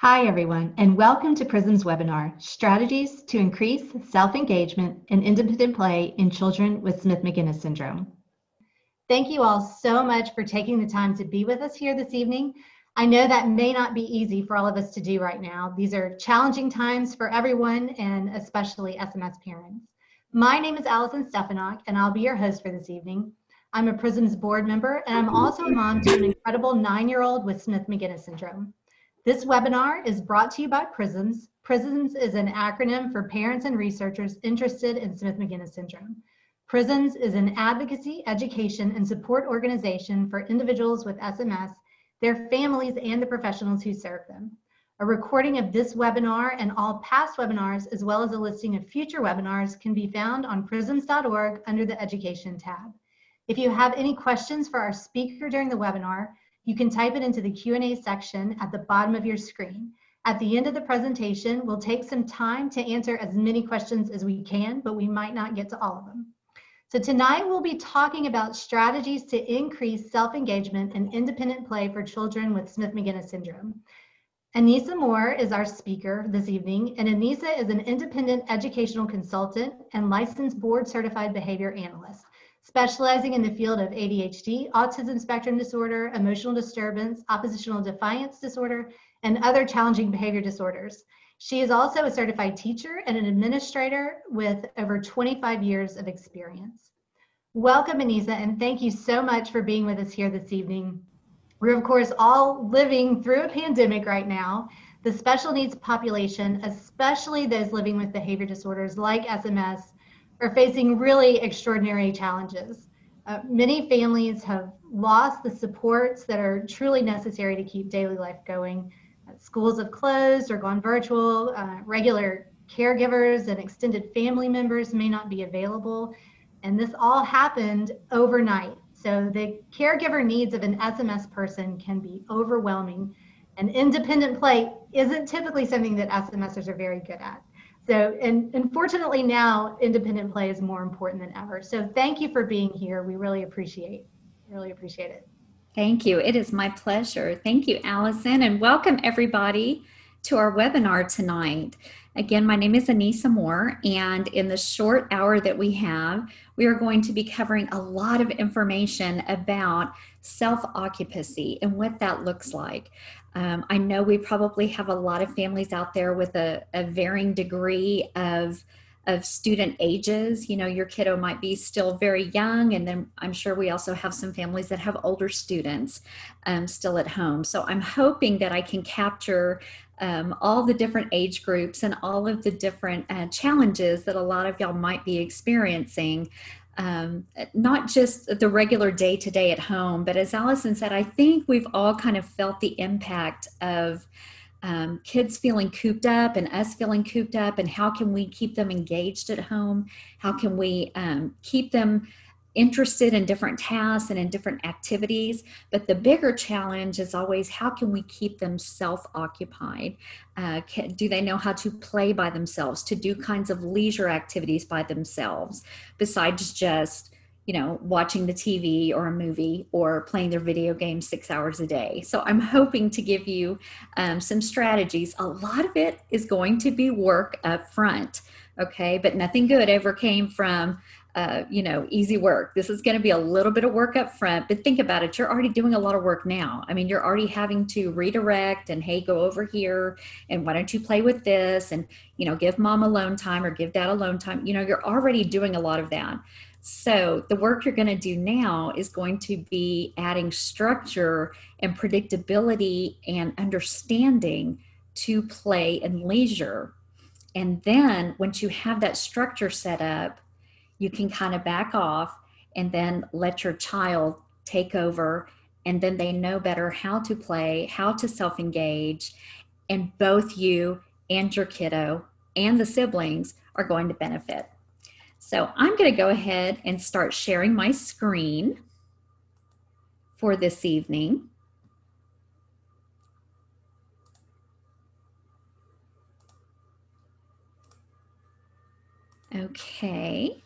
Hi, everyone, and welcome to PRISMS webinar, Strategies to Increase Self-Engagement and Independent Play in Children with Smith-Magenis Syndrome. Thank you all so much for taking the time to be with us here this evening. I know that may not be easy for all of us to do right now. These are challenging times for everyone and especially SMS parents. My name is Allison Stefanok, and I'll be your host for this evening. I'm a PRISMS board member, and I'm also a mom to an incredible nine-year-old with Smith-Magenis syndrome. This webinar is brought to you by PRISMS. PRISMS is an acronym for parents and researchers interested in Smith-Magenis syndrome. PRISMS is an advocacy, education, and support organization for individuals with SMS, their families, and the professionals who serve them. A recording of this webinar and all past webinars, as well as a listing of future webinars, can be found on prisms.org under the Education tab. If you have any questions for our speaker during the webinar, you can type it into the Q&A section at the bottom of your screen. At the end of the presentation, we'll take some time to answer as many questions as we can, but we might not get to all of them. So tonight we'll be talking about strategies to increase self-engagement and independent play for children with Smith-Magenis syndrome. Anissa Moore is our speaker this evening, and Anissa is an independent educational consultant and licensed board certified behavior analyst specializing in the field of ADHD, autism spectrum disorder, emotional disturbance, oppositional defiance disorder, and other challenging behavior disorders. She is also a certified teacher and an administrator with over 25 years of experience. Welcome, Anissa, and thank you so much for being with us here this evening. We're, of course, all living through a pandemic right now. The special needs population, especially those living with behavior disorders like SMS, are facing really extraordinary challenges. Uh, many families have lost the supports that are truly necessary to keep daily life going. Uh, schools have closed or gone virtual. Uh, regular caregivers and extended family members may not be available. And this all happened overnight. So the caregiver needs of an SMS person can be overwhelming. And independent play isn't typically something that SMSers are very good at. So, and unfortunately now independent play is more important than ever. So thank you for being here. We really appreciate, really appreciate it. Thank you. It is my pleasure. Thank you, Allison, and welcome everybody to our webinar tonight. Again, my name is Anissa Moore, and in the short hour that we have, we are going to be covering a lot of information about self occupancy and what that looks like. Um, I know we probably have a lot of families out there with a, a varying degree of of student ages. You know, your kiddo might be still very young, and then I'm sure we also have some families that have older students um, still at home. So I'm hoping that I can capture um, all the different age groups and all of the different uh, challenges that a lot of y'all might be experiencing um, not just the regular day to day at home, but as Allison said, I think we've all kind of felt the impact of um, kids feeling cooped up and us feeling cooped up, and how can we keep them engaged at home? How can we um, keep them interested in different tasks and in different activities. But the bigger challenge is always how can we keep them self occupied? Uh, do they know how to play by themselves, to do kinds of leisure activities by themselves, besides just you know, watching the TV or a movie or playing their video game six hours a day. So I'm hoping to give you um, some strategies. A lot of it is going to be work up front, okay? But nothing good ever came from uh, you know, easy work. This is going to be a little bit of work up front, but think about it. You're already doing a lot of work now. I mean, you're already having to redirect and, hey, go over here and why don't you play with this and, you know, give mom alone time or give dad alone time. You know, you're already doing a lot of that. So the work you're going to do now is going to be adding structure and predictability and understanding to play and leisure. And then once you have that structure set up, you can kind of back off and then let your child take over and then they know better how to play how to self-engage and both you and your kiddo and the siblings are going to benefit. So i'm going to go ahead and start sharing my screen for this evening. Okay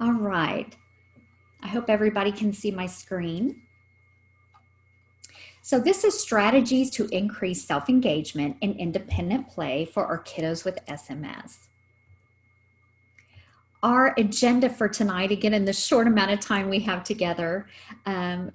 All right. I hope everybody can see my screen. So this is strategies to increase self-engagement and independent play for our kiddos with SMS. Our agenda for tonight, again, in the short amount of time we have together, um,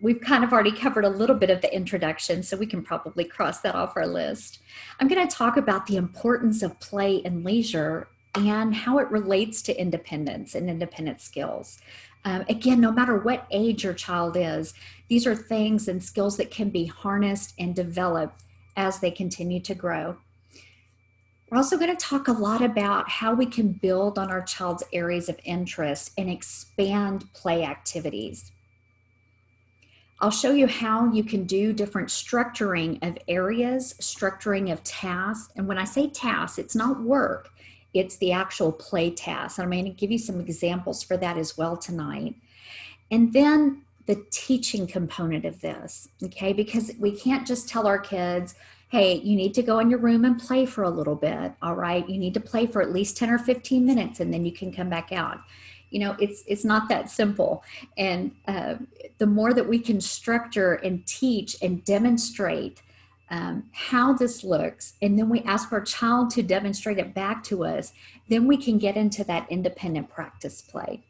we've kind of already covered a little bit of the introduction, so we can probably cross that off our list. I'm going to talk about the importance of play and leisure and how it relates to independence and independent skills. Um, again, no matter what age your child is, these are things and skills that can be harnessed and developed as they continue to grow. We're also going to talk a lot about how we can build on our child's areas of interest and expand play activities. I'll show you how you can do different structuring of areas, structuring of tasks. And when I say tasks, it's not work, it's the actual play task. And I'm going to give you some examples for that as well tonight. And then the teaching component of this, okay? Because we can't just tell our kids, hey, you need to go in your room and play for a little bit, all right? You need to play for at least 10 or 15 minutes and then you can come back out you know it's it's not that simple and uh, the more that we can structure and teach and demonstrate um, how this looks and then we ask our child to demonstrate it back to us then we can get into that independent practice play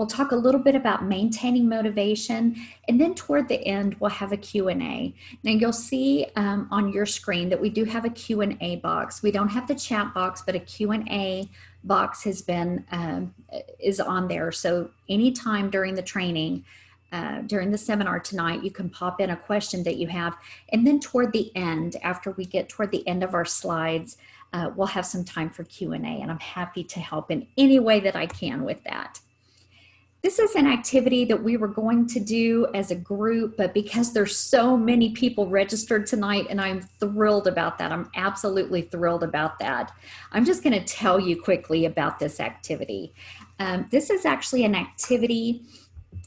We'll talk a little bit about maintaining motivation, and then toward the end, we'll have a Q&A. Now you'll see um, on your screen that we do have a Q&A box. We don't have the chat box, but a Q&A box has been, um, is on there. So anytime during the training, uh, during the seminar tonight, you can pop in a question that you have. And then toward the end, after we get toward the end of our slides, uh, we'll have some time for Q&A and I'm happy to help in any way that I can with that. This is an activity that we were going to do as a group, but because there's so many people registered tonight, and I'm thrilled about that. I'm absolutely thrilled about that. I'm just going to tell you quickly about this activity. Um, this is actually an activity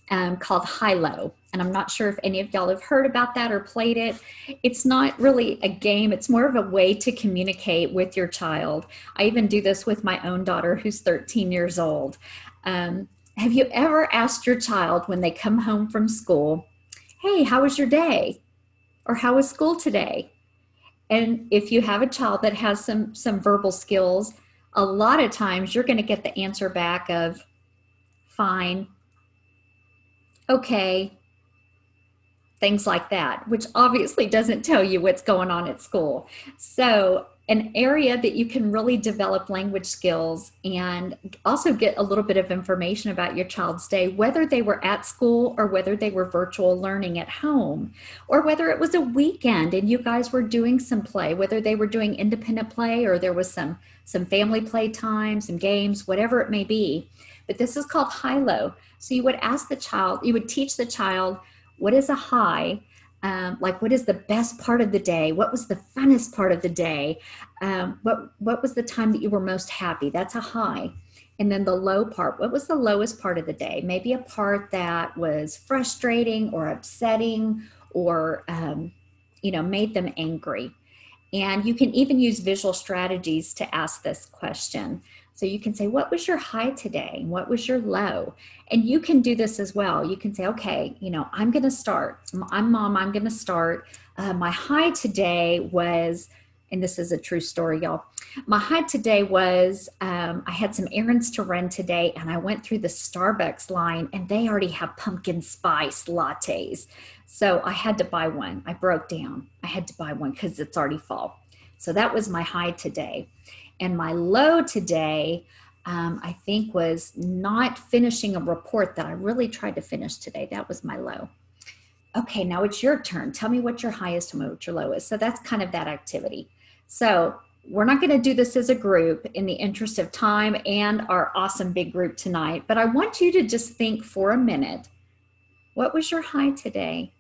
um, called High Low. And I'm not sure if any of y'all have heard about that or played it. It's not really a game, it's more of a way to communicate with your child. I even do this with my own daughter who's 13 years old. Um, have you ever asked your child when they come home from school, Hey, how was your day? Or how was school today? And if you have a child that has some, some verbal skills, a lot of times you're going to get the answer back of fine, okay, things like that, which obviously doesn't tell you what's going on at school. So an area that you can really develop language skills and also get a little bit of information about your child's day, whether they were at school or whether they were virtual learning at home, or whether it was a weekend and you guys were doing some play, whether they were doing independent play or there was some some family play time, some games, whatever it may be. But this is called high-low. So you would ask the child, you would teach the child what is a high? Um, like what is the best part of the day? What was the funnest part of the day? Um, what what was the time that you were most happy? That's a high. And then the low part what was the lowest part of the day? Maybe a part that was frustrating or upsetting or um, you know made them angry. And you can even use visual strategies to ask this question so you can say, What was your high today? What was your low? And you can do this as well. You can say, Okay, you know, I'm going to start. I'm mom, I'm going to start. Uh, my high today was, and this is a true story, y'all. My high today was um, I had some errands to run today, and I went through the Starbucks line, and they already have pumpkin spice lattes. So I had to buy one. I broke down. I had to buy one because it's already fall. So that was my high today. And my low today, um, I think, was not finishing a report that I really tried to finish today. That was my low. Okay, now it's your turn. Tell me what your highest and what your low is. So that's kind of that activity. So we're not going to do this as a group in the interest of time and our awesome big group tonight, but I want you to just think for a minute what was your high today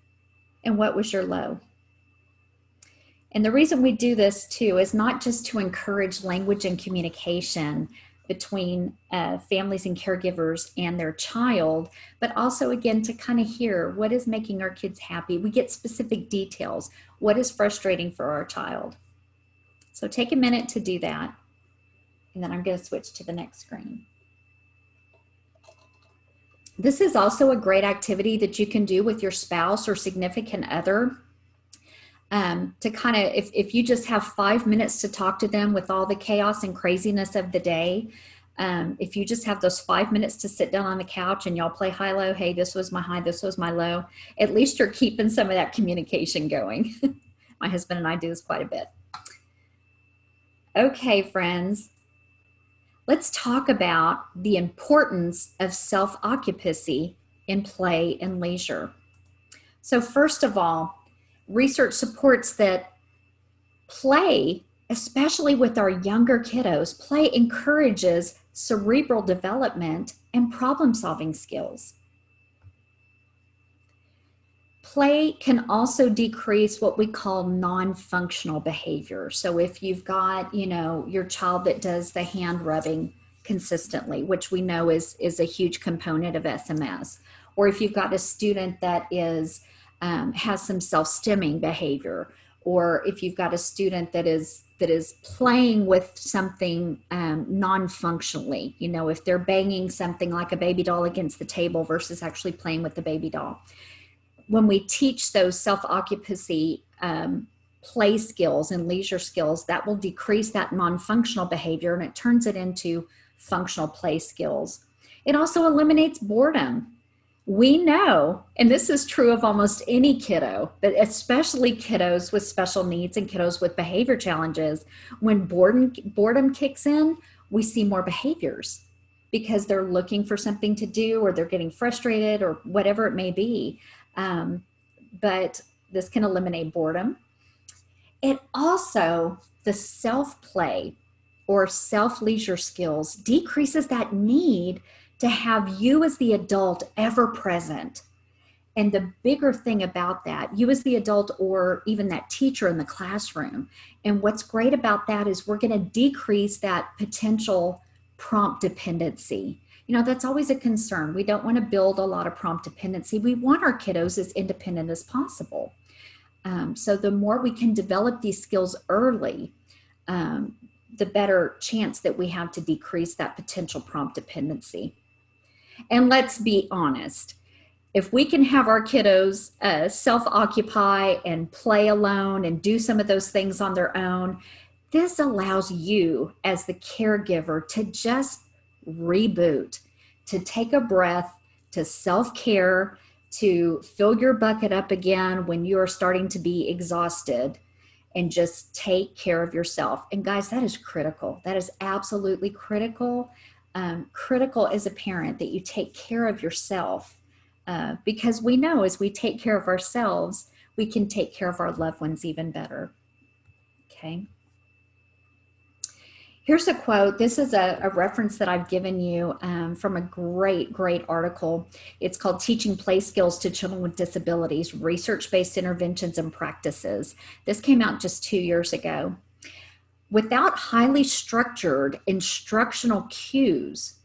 and what was your low? And the reason we do this too is not just to encourage language and communication between uh, families and caregivers and their child, but also again to kind of hear what is making our kids happy. We get specific details. What is frustrating for our child? So take a minute to do that. And then I'm going to switch to the next screen. this is also a great activity that you can do with your spouse or significant other um, to kind of if, if you just have five minutes to talk to them with all the chaos and craziness of the day um, if you just have those five minutes to sit down on the couch and y'all play high low hey this was my high this was my low at least you're keeping some of that communication going. My husband and i do this quite a bit. Okay friends. Let's talk about the importance of self occupancy in play and leisure. So first of all research supports that play, especially with our younger kiddos, play encourages cerebral development and problem solving skills. Play can also decrease what we call non functional behavior. So, if you've got, you know, your child that does the hand rubbing consistently, which we know is, is a huge component of SMS, or if you've got a student that is um, has some self-stimming behavior or if you've got a student that is that is playing with something um, non-functionally you know if they're banging something like a baby doll against the table versus actually playing with the baby doll. When we teach those self-occupancy um, play skills and leisure skills that will decrease that non-functional behavior and it turns it into functional play skills. It also eliminates boredom we know, and this is true of almost any kiddo, but especially kiddos with special needs and kiddos with behavior challenges, when boredom, boredom kicks in, we see more behaviors because they're looking for something to do or they're getting frustrated or whatever it may be. Um, but this can eliminate boredom. It also, the self play or self leisure skills decreases that need to have you as the adult ever present. And the bigger thing about that, you as the adult or even that teacher in the classroom. And what's great about that is we're going to decrease that potential prompt dependency. You know, that's always a concern. We don't want to build a lot of prompt dependency. We want our kiddos as independent as possible. Um, so the more we can develop these skills early, um, the better chance that we have to decrease that potential prompt dependency. And let's be honest if we can have our kiddos uh, self occupy and play alone and do some of those things on their own, this allows you as the caregiver to just reboot, to take a breath, to self care, to fill your bucket up again when you are starting to be exhausted and just take care of yourself. And guys, that is critical. That is absolutely critical um, critical as a parent that you take care of yourself uh, because we know as we take care of ourselves, we can take care of our loved ones even better. Okay. Here's a quote. This is a, a reference that I've given you um, from a great, great article. It's called Teaching Play Skills to Children with Disabilities Research Based Interventions and Practices. This came out just two years ago. Without highly structured instructional cues,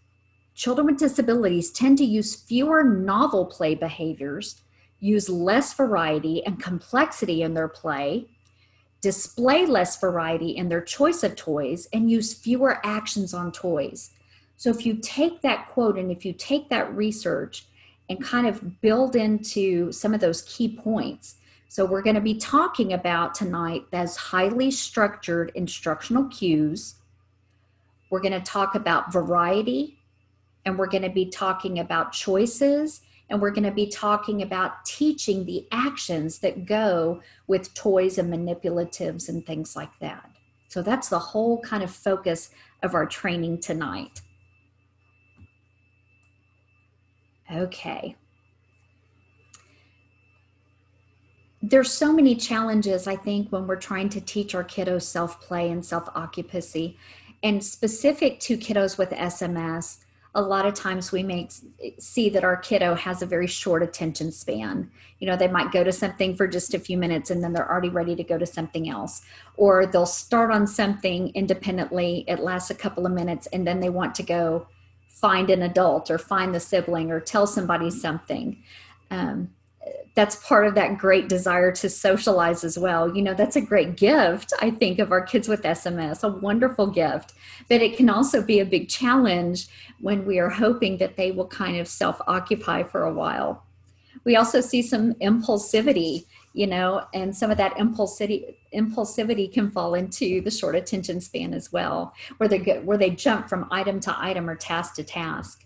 children with disabilities tend to use fewer novel play behaviors, use less variety and complexity in their play, display less variety in their choice of toys, and use fewer actions on toys. So, if you take that quote and if you take that research and kind of build into some of those key points, so, we're going to be talking about tonight those highly structured instructional cues. We're going to talk about variety, and we're going to be talking about choices, and we're going to be talking about teaching the actions that go with toys and manipulatives and things like that. So, that's the whole kind of focus of our training tonight. Okay. There's so many challenges i think when we're trying to teach our kiddos self-play and self-occupancy. And specific to kiddos with sms a lot of times we may see that our kiddo has a very short attention span. You know they might go to something for just a few minutes and then they're already ready to go to something else. Or they'll start on something independently it lasts a couple of minutes and then they want to go find an adult or find the sibling or tell somebody something. Um, that's part of that great desire to socialize as well. You know, that's a great gift, I think, of our kids with SMS, a wonderful gift. But it can also be a big challenge when we are hoping that they will kind of self occupy for a while. We also see some impulsivity, you know, and some of that impulsivity impulsivity can fall into the short attention span as well, where they get where they jump from item to item or task to task.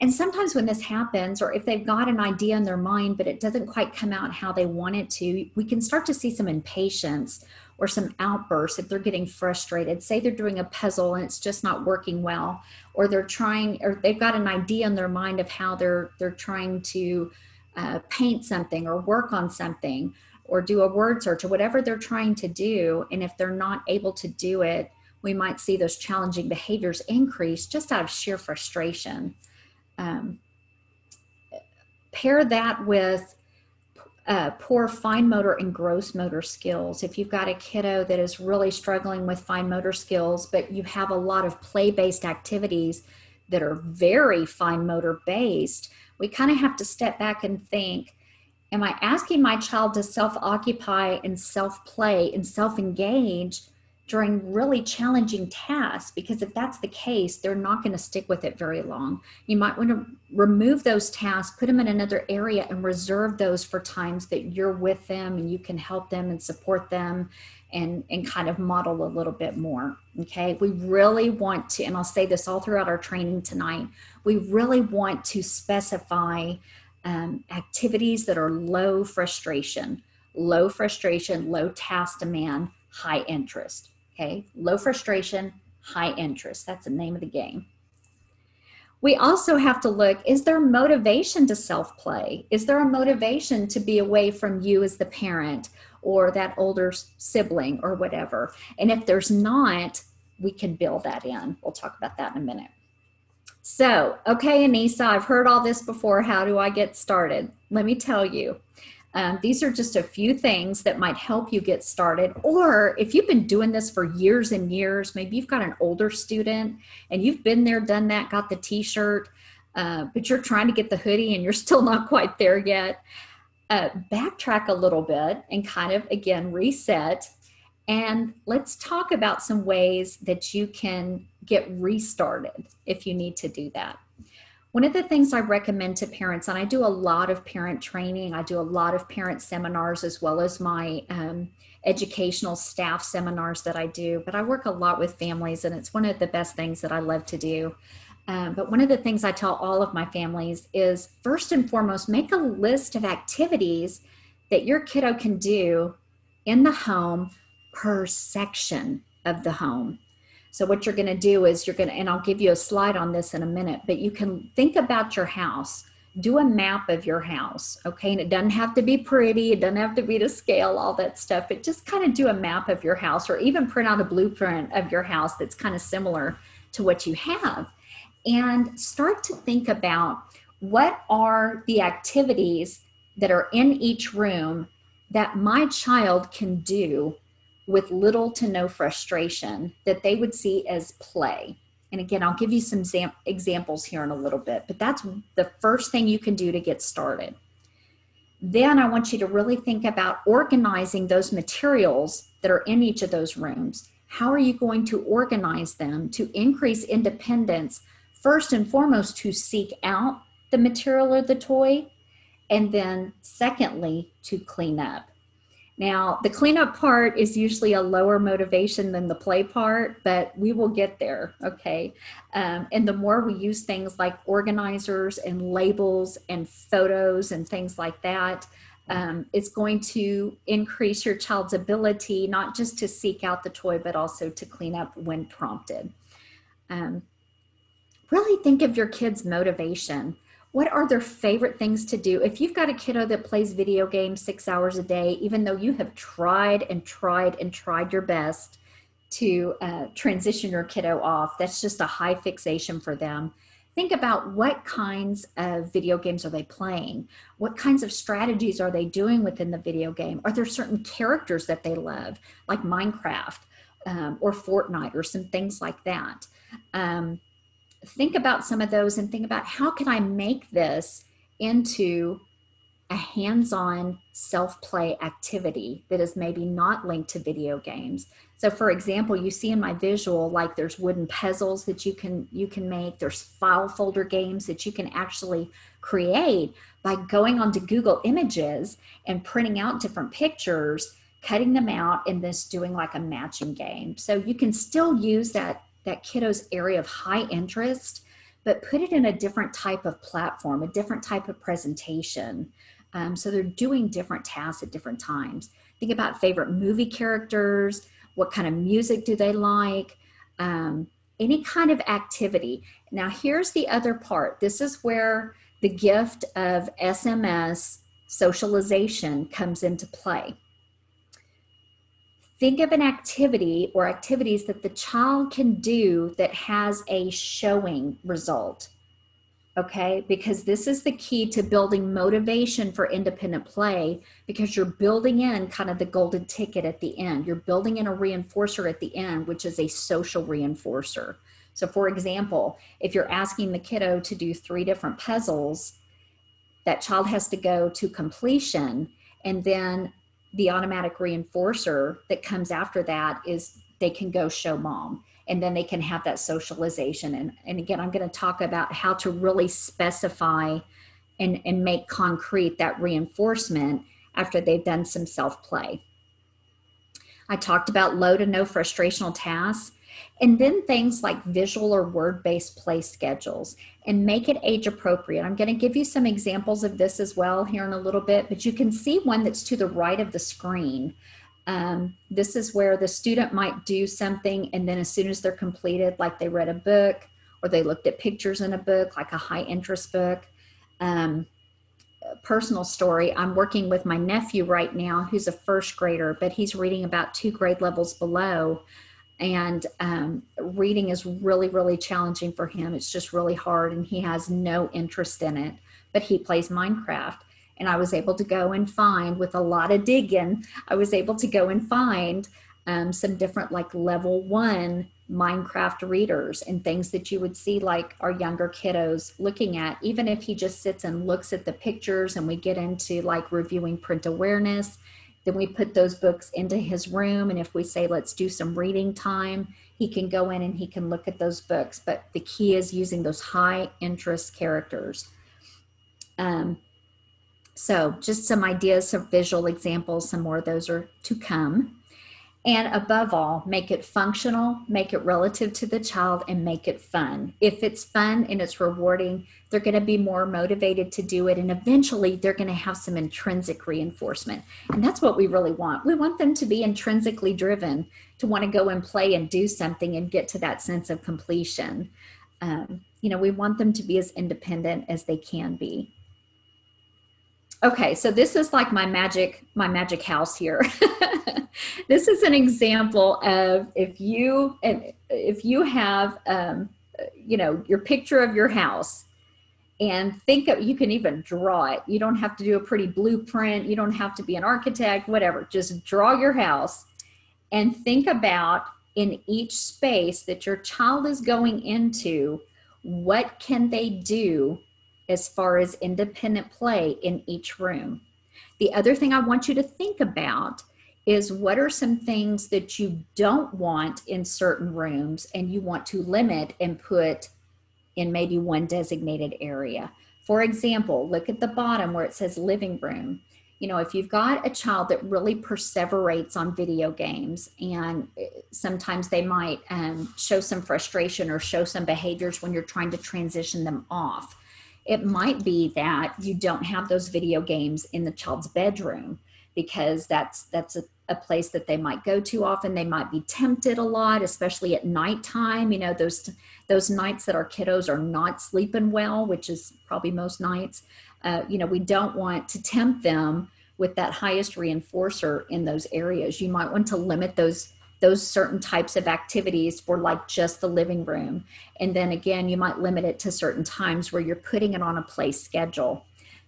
And sometimes when this happens, or if they've got an idea in their mind, but it doesn't quite come out how they want it to, we can start to see some impatience or some outbursts if they're getting frustrated. Say they're doing a puzzle and it's just not working well, or they're trying, or they've got an idea in their mind of how they're they're trying to uh, paint something or work on something or do a word search or whatever they're trying to do. And if they're not able to do it, we might see those challenging behaviors increase just out of sheer frustration um, pair that with uh, poor fine motor and gross motor skills. If you've got a kiddo that is really struggling with fine motor skills, but you have a lot of play based activities that are very fine motor based, we kind of have to step back and think Am I asking my child to self occupy and self play and self engage? During really challenging tasks because if that's the case they're not going to stick with it very long. You might want to remove those tasks put them in another area and reserve those for times that you're with them and you can help them and support them and and kind of model a little bit more okay? We really want to and i'll say this all throughout our training tonight we really want to specify um, activities that are low frustration. Low frustration low task demand high interest Okay, low frustration, high interest. That's the name of the game. We also have to look is there motivation to self play? Is there a motivation to be away from you as the parent or that older sibling or whatever? And if there's not, we can build that in. We'll talk about that in a minute. So, okay, Anissa, I've heard all this before. How do I get started? Let me tell you. Um, these are just a few things that might help you get started. Or if you've been doing this for years and years, maybe you've got an older student and you've been there, done that, got the t shirt, uh, but you're trying to get the hoodie and you're still not quite there yet. Uh, backtrack a little bit and kind of again reset. And let's talk about some ways that you can get restarted if you need to do that. One of the things I recommend to parents, and I do a lot of parent training, I do a lot of parent seminars as well as my um, educational staff seminars that I do, but I work a lot with families, and it's one of the best things that I love to do. Um, but one of the things I tell all of my families is first and foremost, make a list of activities that your kiddo can do in the home per section of the home. So what you're going to do is you're going to, and I'll give you a slide on this in a minute, but you can think about your house. Do a map of your house, okay? And it doesn't have to be pretty, it doesn't have to be to scale, all that stuff, but just kind of do a map of your house or even print out a blueprint of your house that's kind of similar to what you have. And start to think about what are the activities that are in each room that my child can do with little to no frustration that they would see as play. And again, I'll give you some zam- examples here in a little bit, but that's the first thing you can do to get started. Then I want you to really think about organizing those materials that are in each of those rooms. How are you going to organize them to increase independence? First and foremost, to seek out the material or the toy, and then secondly, to clean up. Now, the cleanup part is usually a lower motivation than the play part, but we will get there, okay? Um, and the more we use things like organizers and labels and photos and things like that, um, it's going to increase your child's ability not just to seek out the toy, but also to clean up when prompted. Um, really think of your kid's motivation what are their favorite things to do? If you've got a kiddo that plays video games six hours a day even though you have tried and tried and tried your best to uh, transition your kiddo off that's just a high fixation for them. Think about what kinds of video games are they playing? What kinds of strategies are they doing within the video game? Are there certain characters that they love like minecraft um, or fortnite or some things like that? Um, think about some of those and think about how can I make this into a hands on self play activity that is maybe not linked to video games. So for example, you see in my visual like there's wooden puzzles that you can you can make, there's file folder games that you can actually create by going onto Google Images and printing out different pictures, cutting them out and this doing like a matching game. So you can still use that that kiddo's area of high interest but put it in a different type of platform, a different type of presentation. Um, so they're doing different tasks at different times. Think about favorite movie characters, what kind of music do they like, um, any kind of activity. Now, here's the other part this is where the gift of SMS socialization comes into play. Think of an activity or activities that the child can do that has a showing result okay? Because this is the key to building motivation for independent play because you're building in kind of the golden ticket at the end. You're building in a reinforcer at the end, which is a social reinforcer. So, for example, if you're asking the kiddo to do three different puzzles, that child has to go to completion, and then the automatic reinforcer that comes after that is they can go show mom and then they can have that socialization. And, and again i'm going to talk about how to really specify and, and make concrete that reinforcement after they've done some self-play. I talked about low to no frustrational tasks and then things like visual or word-based play schedules and make it age appropriate i'm going to give you some examples of this as well here in a little bit but you can see one that's to the right of the screen um, this is where the student might do something, and then as soon as they're completed, like they read a book or they looked at pictures in a book, like a high interest book. Um, personal story I'm working with my nephew right now, who's a first grader, but he's reading about two grade levels below. And um, reading is really, really challenging for him. It's just really hard, and he has no interest in it. But he plays Minecraft and I was able to go and find, with a lot of digging, I was able to go and find um, some different like level one Minecraft readers and things that you would see like our younger kiddos looking at, even if he just sits and looks at the pictures and we get into like reviewing print awareness. Then we put those books into his room. And if we say, let's do some reading time, he can go in and he can look at those books. But the key is using those high interest characters. Um, so, just some ideas, some visual examples, some more of those are to come. And above all, make it functional, make it relative to the child, and make it fun. If it's fun and it's rewarding, they're going to be more motivated to do it. And eventually, they're going to have some intrinsic reinforcement. And that's what we really want. We want them to be intrinsically driven to want to go and play and do something and get to that sense of completion. Um, you know, we want them to be as independent as they can be okay so this is like my magic my magic house here. This is an example of if you and if you have um, you know your picture of your house and think of you can even draw it. You don't have to do a pretty blueprint. You don't have to be an architect whatever. Just draw your house and think about in each space that your child is going into what can they do as far as independent play in each room. The other thing I want you to think about is what are some things that you don't want in certain rooms and you want to limit and put in maybe one designated area. For example, look at the bottom where it says living room. You know, if you've got a child that really perseverates on video games and eh, sometimes they might um, show some frustration or show some behaviors when you're trying to transition them off it might be that you don't have those video games in the child's bedroom because that's that's a, a, place that they might go to often. They might be tempted a lot especially at nighttime you know those those nights that our kiddos are not sleeping well which is probably most nights uh, you know we don't want to tempt them with that highest reinforcer in those areas. You might want to limit those those certain types of activities for like just the living room. And then again, you might limit it to certain times where you're putting it on a play schedule.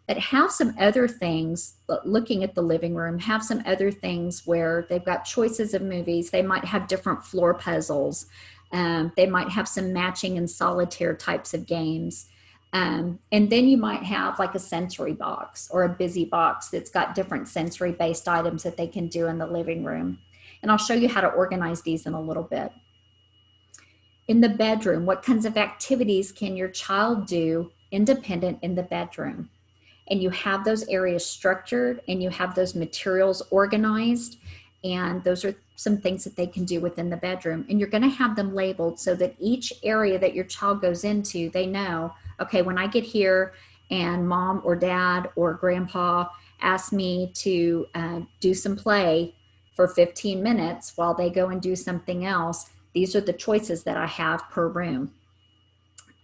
But have some other things, looking at the living room, have some other things where they've got choices of movies. They might have different floor puzzles. Um, they might have some matching and solitaire types of games. Um, and then you might have like a sensory box or a busy box that's got different sensory based items that they can do in the living room. And I'll show you how to organize these in a little bit. In the bedroom, what kinds of activities can your child do independent in the bedroom? And you have those areas structured and you have those materials organized. And those are some things that they can do within the bedroom. And you're going to have them labeled so that each area that your child goes into, they know okay, when I get here and mom or dad or grandpa ask me to uh, do some play for 15 minutes while they go and do something else, these are the choices that I have per room.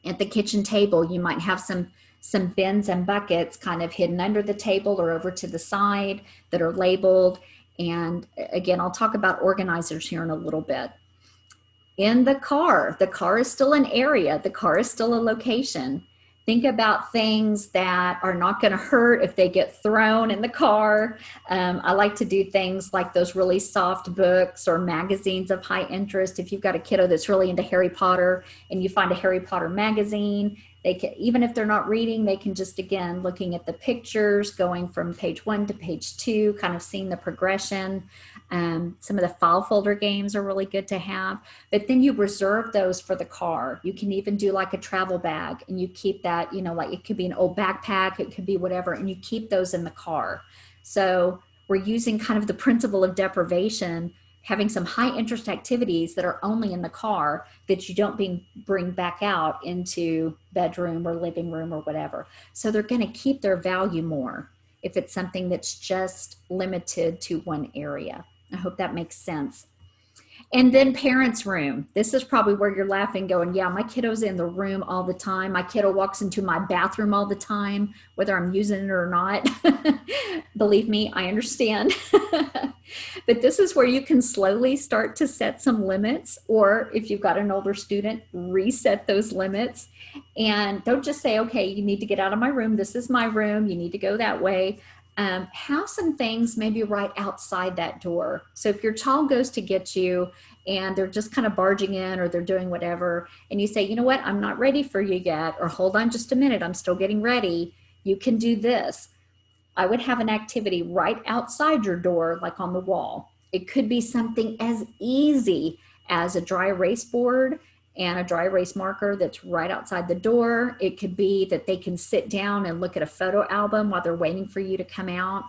At the kitchen table, you might have some some bins and buckets kind of hidden under the table or over to the side that are labeled. And again, I'll talk about organizers here in a little bit in the car. The car is still an area, the car is still a location. Think about things that are not going to hurt if they get thrown in the car. Um, I like to do things like those really soft books or magazines of high interest. If you've got a kiddo that's really into Harry Potter and you find a Harry Potter magazine, they can even if they're not reading they can just again looking at the pictures going from page one to page two kind of seeing the progression um, some of the file folder games are really good to have, but then you reserve those for the car. You can even do like a travel bag and you keep that, you know, like it could be an old backpack, it could be whatever, and you keep those in the car. So we're using kind of the principle of deprivation, having some high interest activities that are only in the car that you don't being, bring back out into bedroom or living room or whatever. So they're going to keep their value more if it's something that's just limited to one area. I hope that makes sense. And then parents' room. This is probably where you're laughing, going, Yeah, my kiddo's in the room all the time. My kiddo walks into my bathroom all the time, whether I'm using it or not. Believe me, I understand. but this is where you can slowly start to set some limits, or if you've got an older student, reset those limits. And don't just say, Okay, you need to get out of my room. This is my room. You need to go that way um, have some things maybe right outside that door. So if your child goes to get you and they're just kind of barging in or they're doing whatever, and you say, you know what, I'm not ready for you yet, or hold on just a minute, I'm still getting ready, you can do this. I would have an activity right outside your door, like on the wall. It could be something as easy as a dry erase board and a dry erase marker that's right outside the door. It could be that they can sit down and look at a photo album while they're waiting for you to come out.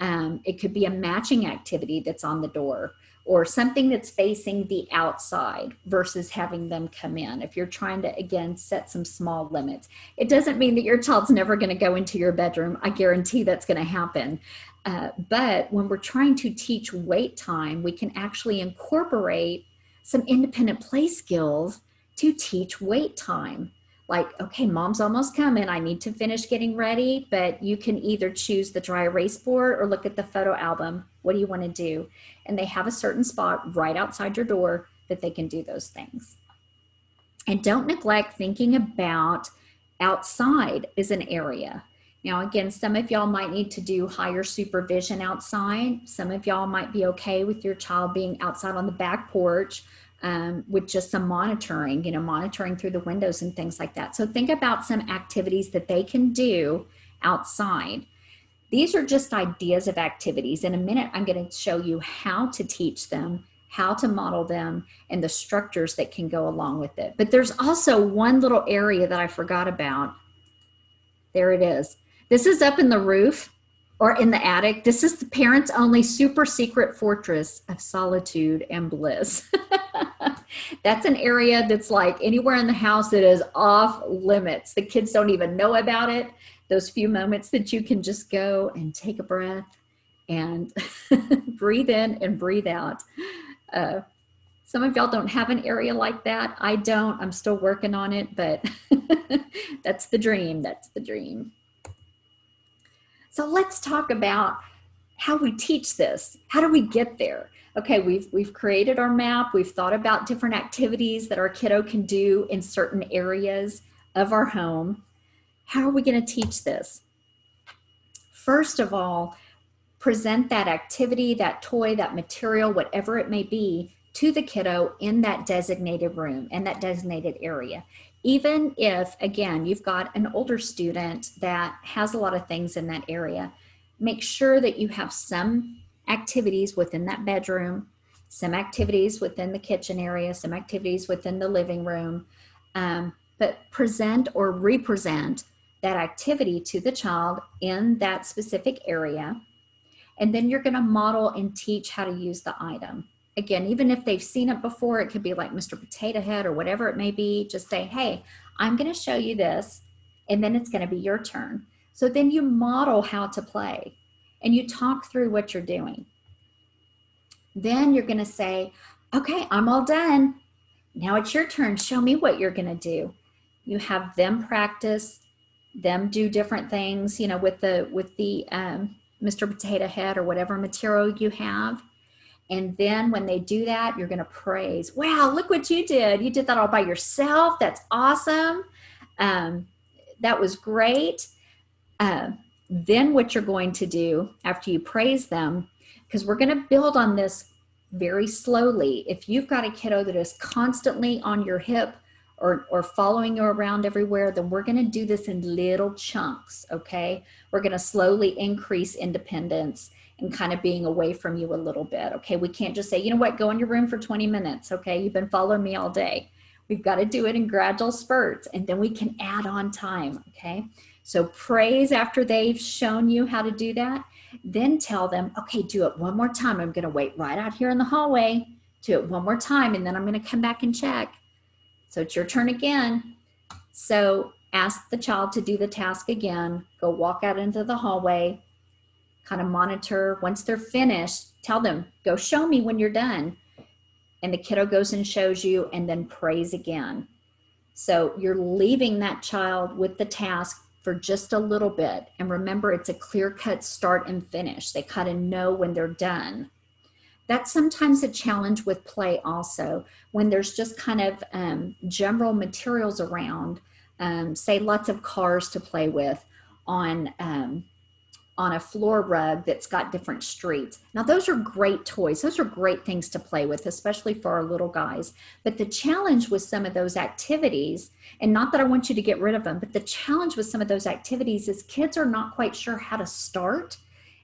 Um, it could be a matching activity that's on the door or something that's facing the outside versus having them come in. If you're trying to, again, set some small limits, it doesn't mean that your child's never going to go into your bedroom. I guarantee that's going to happen. Uh, but when we're trying to teach wait time, we can actually incorporate some independent play skills to teach wait time. Like, okay, mom's almost coming. I need to finish getting ready, but you can either choose the dry erase board or look at the photo album. What do you want to do? And they have a certain spot right outside your door that they can do those things. And don't neglect thinking about outside as an area. Now, again, some of y'all might need to do higher supervision outside. Some of y'all might be okay with your child being outside on the back porch um, with just some monitoring, you know, monitoring through the windows and things like that. So think about some activities that they can do outside. These are just ideas of activities. In a minute, I'm going to show you how to teach them, how to model them, and the structures that can go along with it. But there's also one little area that I forgot about. There it is. This is up in the roof or in the attic. This is the parents only super secret fortress of solitude and bliss. that's an area that's like anywhere in the house that is off limits. The kids don't even know about it. Those few moments that you can just go and take a breath and breathe in and breathe out. Uh, some of y'all don't have an area like that. I don't. I'm still working on it, but that's the dream. That's the dream. So let's talk about how we teach this. How do we get there? Okay, we've we've created our map. We've thought about different activities that our kiddo can do in certain areas of our home. How are we going to teach this? First of all, present that activity, that toy, that material, whatever it may be, to the kiddo in that designated room, in that designated area. Even if, again, you've got an older student that has a lot of things in that area, make sure that you have some activities within that bedroom, some activities within the kitchen area, some activities within the living room, um, but present or represent that activity to the child in that specific area. And then you're going to model and teach how to use the item again, even if they've seen it before, it could be like Mr. Potato Head or whatever it may be. Just say, hey, I'm going to show you this, and then it's going to be your turn. So then you model how to play and you talk through what you're doing. Then you're going to say, okay, I'm all done. Now it's your turn. Show me what you're going to do. You have them practice, them do different things, you know, with the with the um, Mr. Potato Head or whatever material you have and then when they do that, you're going to praise, wow, look what you did. You did that all by yourself. That's awesome. Um, that was great. Uh, then what you're going to do after you praise them, because we're going to build on this very slowly. If you've got a kiddo that is constantly on your hip or, or following you around everywhere, then we're going to do this in little chunks. Okay. We're going to slowly increase independence and kind of being away from you a little bit. Okay, we can't just say, you know what, go in your room for 20 minutes. Okay, you've been following me all day. We've got to do it in gradual spurts and then we can add on time. Okay, so praise after they've shown you how to do that. Then tell them, okay, do it one more time. I'm going to wait right out here in the hallway. Do it one more time and then I'm going to come back and check. So it's your turn again. So ask the child to do the task again. Go walk out into the hallway, kind of monitor once they're finished tell them go show me when you're done. And the kiddo goes and shows you and then praise again. So you're leaving that child with the task for just a little bit. And remember it's a clear cut start and finish. They kind of know when they're done. That's sometimes a challenge with play also. When there's just kind of um, general materials around um, say lots of cars to play with on um, on a floor rug that's got different streets. Now, those are great toys. Those are great things to play with, especially for our little guys. But the challenge with some of those activities, and not that I want you to get rid of them, but the challenge with some of those activities is kids are not quite sure how to start.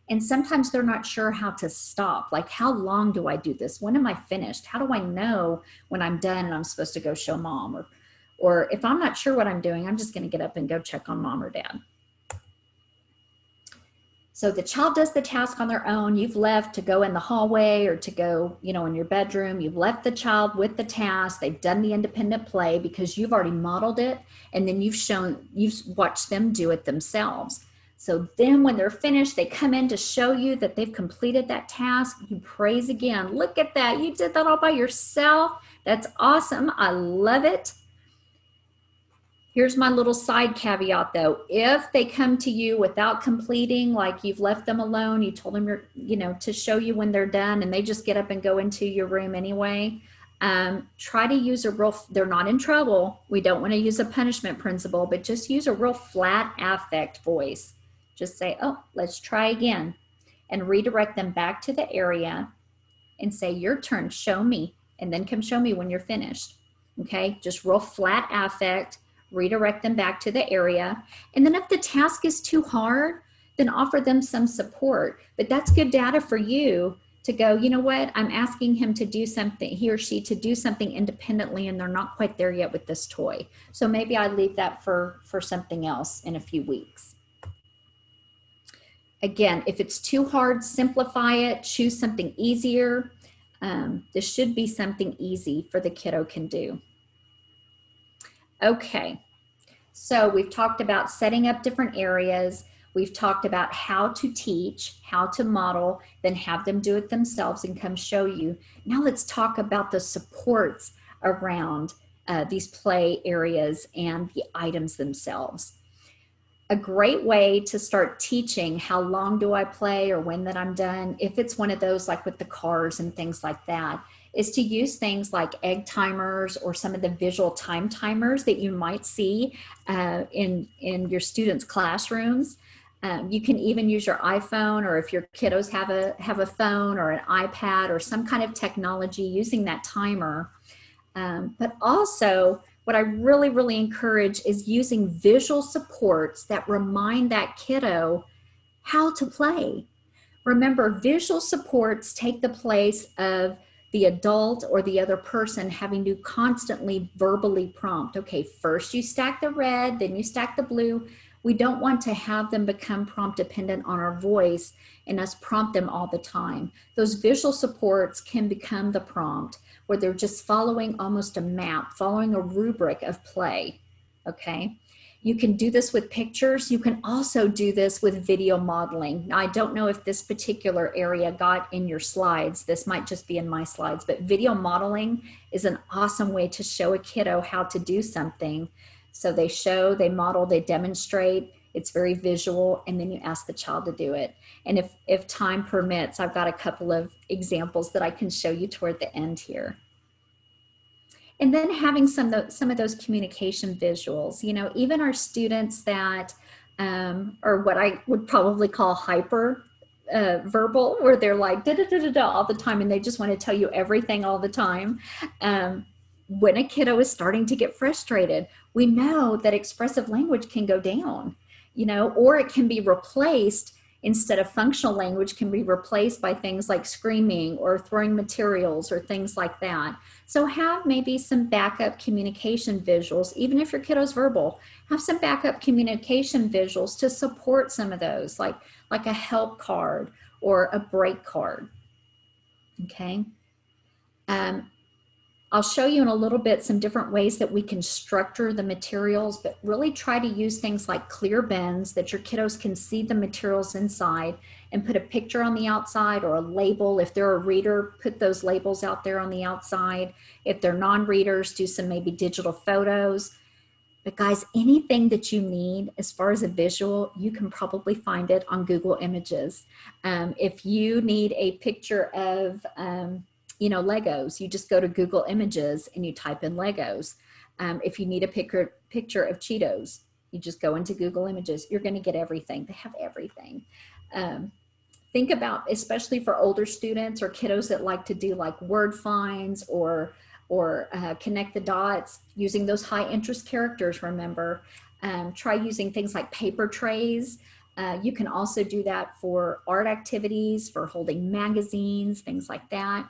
And sometimes they're not sure how to stop. Like, how long do I do this? When am I finished? How do I know when I'm done and I'm supposed to go show mom? Or, or if I'm not sure what I'm doing, I'm just going to get up and go check on mom or dad. So the child does the task on their own. You've left to go in the hallway or to go, you know, in your bedroom. You've left the child with the task. They've done the independent play because you've already modeled it and then you've shown, you've watched them do it themselves. So then when they're finished, they come in to show you that they've completed that task. You praise again. Look at that. You did that all by yourself. That's awesome. I love it. Here's my little side caveat though. If they come to you without completing, like you've left them alone, you told them you're, you know, to show you when they're done and they just get up and go into your room anyway, um, try to use a real, they're not in trouble. We don't want to use a punishment principle, but just use a real flat affect voice. Just say, oh, let's try again and redirect them back to the area and say, your turn, show me, and then come show me when you're finished. Okay, just real flat affect redirect them back to the area. And then if the task is too hard, then offer them some support. But that's good data for you to go, you know what, I'm asking him to do something, he or she to do something independently and they're not quite there yet with this toy. So maybe I leave that for, for something else in a few weeks. Again, if it's too hard, simplify it, choose something easier. Um, this should be something easy for the kiddo can do. Okay, so we've talked about setting up different areas. We've talked about how to teach, how to model, then have them do it themselves and come show you. Now let's talk about the supports around uh, these play areas and the items themselves. A great way to start teaching how long do I play or when that I'm done, if it's one of those like with the cars and things like that, is to use things like egg timers or some of the visual time timers that you might see uh, in, in your students' classrooms. Um, you can even use your iPhone, or if your kiddos have a have a phone or an iPad or some kind of technology using that timer. Um, but also what I really, really encourage is using visual supports that remind that kiddo how to play. Remember, visual supports take the place of the adult or the other person having to constantly verbally prompt. Okay, first you stack the red, then you stack the blue. We don't want to have them become prompt dependent on our voice and us prompt them all the time. Those visual supports can become the prompt where they're just following almost a map, following a rubric of play. Okay. You can do this with pictures. You can also do this with video modeling. Now, I don't know if this particular area got in your slides. This might just be in my slides, but video modeling is an awesome way to show a kiddo how to do something. So they show, they model, they demonstrate. It's very visual, and then you ask the child to do it. And if, if time permits, I've got a couple of examples that I can show you toward the end here and then having some of, some of those communication visuals you know even our students that um, or what i would probably call hyper uh, verbal where they're like da da da da da all the time and they just want to tell you everything all the time um, when a kiddo is starting to get frustrated we know that expressive language can go down you know or it can be replaced instead of functional language can be replaced by things like screaming or throwing materials or things like that so have maybe some backup communication visuals, even if your kiddo's verbal, have some backup communication visuals to support some of those, like, like a help card or a break card. Okay. Um, I'll show you in a little bit some different ways that we can structure the materials, but really try to use things like clear bins that your kiddos can see the materials inside and put a picture on the outside or a label. If they're a reader, put those labels out there on the outside. If they're non-readers, do some maybe digital photos. But guys, anything that you need as far as a visual, you can probably find it on Google Images. Um, if you need a picture of, um, you know, Legos, you just go to Google Images and you type in Legos. Um, if you need a picture, picture of Cheetos, you just go into Google Images. You're going to get everything. They have everything. Um, think about, especially for older students or kiddos that like to do like word finds or or uh, connect the dots using those high interest characters. Remember, um, try using things like paper trays. Uh, you can also do that for art activities, for holding magazines, things like that.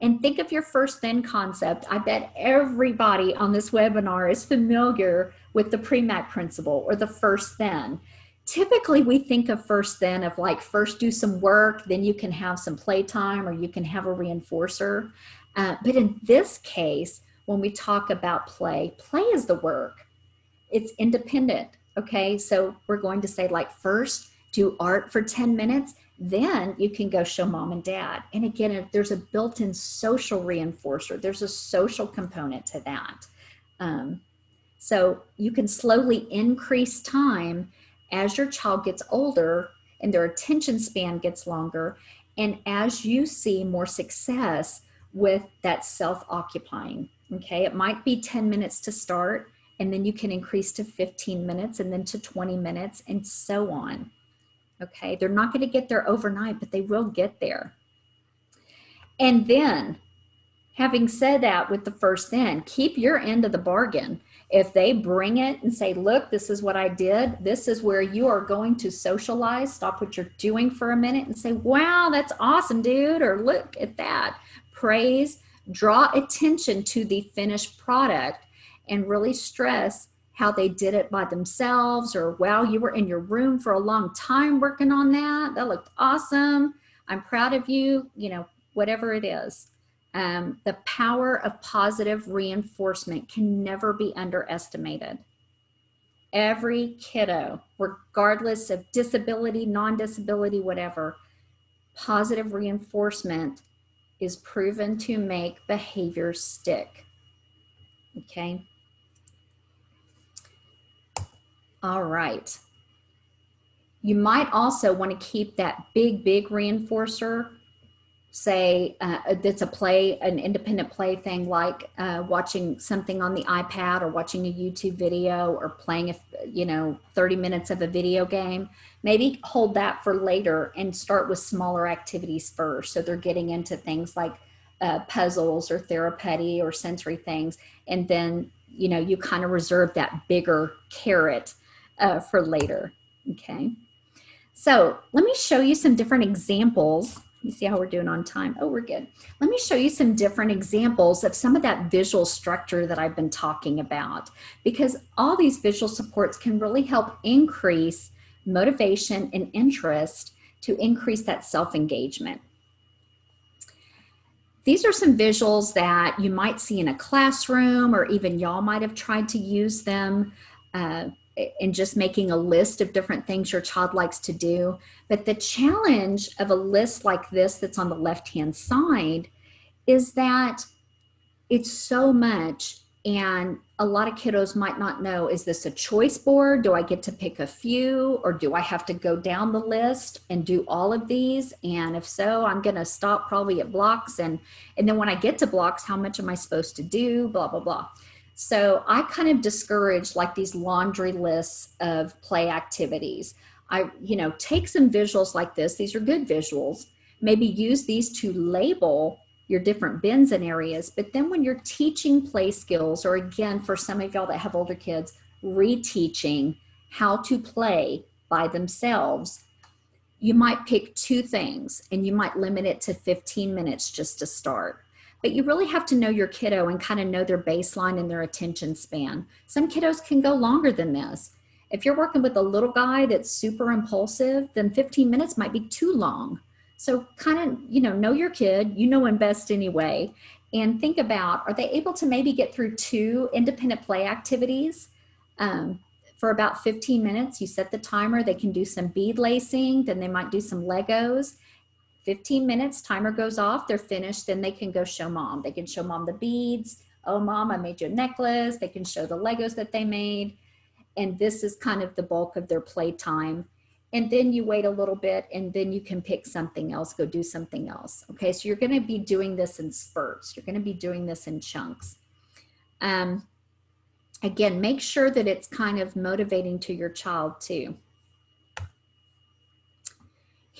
And think of your first then concept. I bet everybody on this webinar is familiar with the Premack principle or the first then. Typically, we think of first then of like first do some work, then you can have some playtime or you can have a reinforcer. Uh, but in this case, when we talk about play, play is the work. It's independent. Okay, so we're going to say like first do art for 10 minutes then you can go show mom and dad. And again, if there's a built in social reinforcer, there's a social component to that. Um, so you can slowly increase time as your child gets older and their attention span gets longer. And as you see more success with that self occupying, okay, it might be 10 minutes to start, and then you can increase to 15 minutes and then to 20 minutes and so on. Okay, they're not going to get there overnight, but they will get there. And then, having said that with the first then, keep your end of the bargain. If they bring it and say, look, this is what I did, this is where you are going to socialize, stop what you're doing for a minute and say, wow, that's awesome, dude, or look at that. Praise, draw attention to the finished product, and really stress how they did it by themselves or wow you were in your room for a long time working on that. That looked awesome. I'm proud of you you know whatever it is. Um, the power of positive reinforcement can never be underestimated. Every kiddo regardless of disability non-disability whatever positive reinforcement is proven to make behavior stick. Okay all right. You might also want to keep that big, big reinforcer, say uh, that's a play, an independent play thing like uh, watching something on the iPad or watching a YouTube video or playing, a, you know, 30 minutes of a video game. Maybe hold that for later and start with smaller activities first. So they're getting into things like uh, puzzles or therapy or sensory things, and then you know, you kind of reserve that bigger carrot uh, for later. Okay. So let me show you some different examples. You see how we're doing on time. Oh, we're good. Let me show you some different examples of some of that visual structure that I've been talking about because all these visual supports can really help increase motivation and interest to increase that self-engagement. These are some visuals that you might see in a classroom or even y'all might have tried to use them uh, in just making a list of different things your child likes to do. But the challenge of a list like this that's on the left hand side is that it's so much and a lot of kiddos might not know is this a choice board? Do i get to pick a few or do i have to go down the list and do all of these? And if so i'm going to stop probably at blocks and and then when i get to blocks how much am i supposed to do? Blah blah blah so i kind of discourage like these laundry lists of play activities i you know take some visuals like this these are good visuals maybe use these to label your different bins and areas. But then when you're teaching play skills, or again, for some of y'all that have older kids, reteaching how to play by themselves, you might pick two things and you might limit it to 15 minutes just to start. But you really have to know your kiddo and kind of know their baseline and their attention span. Some kiddos can go longer than this. If you're working with a little guy that's super impulsive, then 15 minutes might be too long. So kind of, you know, know your kid, you know him best anyway, and think about are they able to maybe get through two independent play activities um, for about 15 minutes? You set the timer, they can do some bead lacing, then they might do some Legos. 15 minutes, timer goes off, they're finished, then they can go show mom. They can show mom the beads. Oh, mom, I made you a necklace. They can show the Legos that they made. And this is kind of the bulk of their playtime and then you wait a little bit and then you can pick something else go do something else okay so you're going to be doing this in spurts you're going to be doing this in chunks um, again make sure that it's kind of motivating to your child too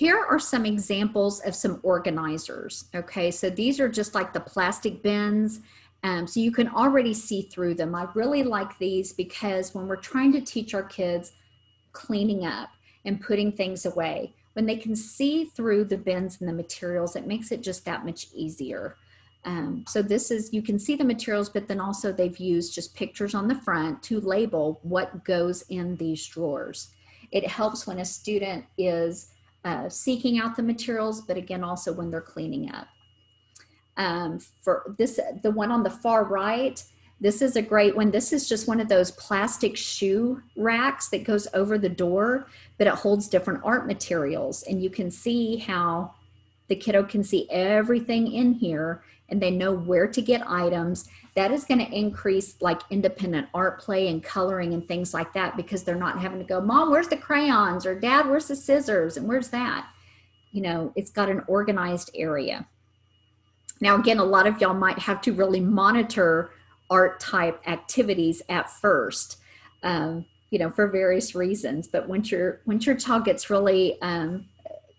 here are some examples of some organizers okay so these are just like the plastic bins um, so you can already see through them i really like these because when we're trying to teach our kids cleaning up and putting things away. When they can see through the bins and the materials, it makes it just that much easier. Um, so this is, you can see the materials, but then also they've used just pictures on the front to label what goes in these drawers. It helps when a student is uh, seeking out the materials, but again, also when they're cleaning up. Um, for this, the one on the far right, this is a great one. This is just one of those plastic shoe racks that goes over the door, but it holds different art materials. And you can see how the kiddo can see everything in here and they know where to get items. That is going to increase like independent art play and coloring and things like that because they're not having to go, Mom, where's the crayons? Or Dad, where's the scissors? And where's that? You know, it's got an organized area. Now, again, a lot of y'all might have to really monitor art type activities at first um, you know for various reasons but once your once your child gets really um,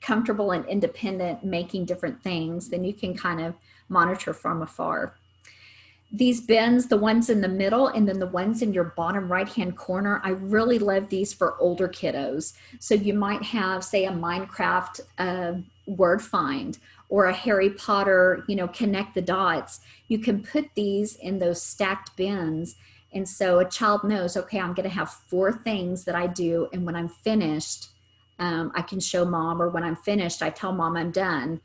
comfortable and independent making different things then you can kind of monitor from afar these bins, the ones in the middle and then the ones in your bottom right hand corner, I really love these for older kiddos. So you might have, say, a Minecraft uh, word find or a Harry Potter, you know, connect the dots, you can put these in those stacked bins. And so a child knows, okay, I'm going to have four things that I do. And when I'm finished, um, I can show mom, or when I'm finished, I tell mom I'm done.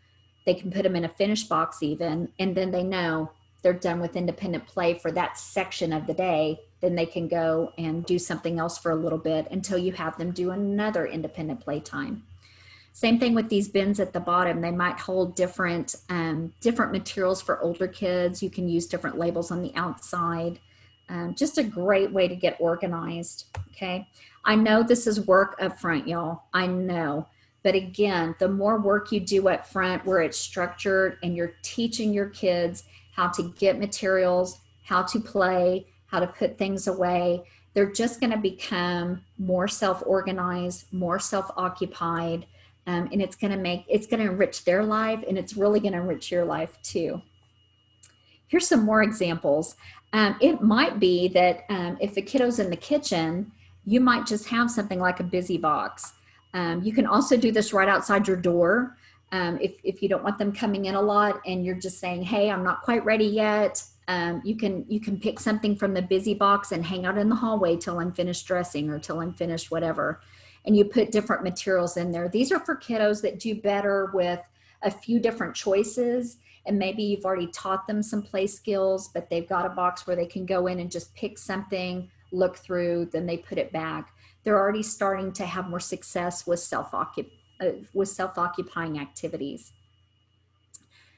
They can put them in a finish box, even. And then they know they're done with independent play for that section of the day. Then they can go and do something else for a little bit until you have them do another independent play time. Same thing with these bins at the bottom. They might hold different, um, different materials for older kids. You can use different labels on the outside. Um, just a great way to get organized. Okay. I know this is work up front, y'all. I know. But again, the more work you do up front where it's structured and you're teaching your kids how to get materials, how to play, how to put things away, they're just going to become more self organized, more self occupied um, and it's going to make it's going to enrich their life and it's really going to enrich your life too here's some more examples. Um, it might be that um, if the kiddo's in the kitchen, you might just have something like a busy box. Um, you can also do this right outside your door. Um, if, if you don't want them coming in a lot and you're just saying, hey, I'm not quite ready yet, um, you can you can pick something from the busy box and hang out in the hallway till I'm finished dressing or till I'm finished whatever. And you put different materials in there. These are for kiddos that do better with a few different choices and maybe you've already taught them some play skills, but they've got a box where they can go in and just pick something, look through, then they put it back. They're already starting to have more success with self uh, with self occupying activities.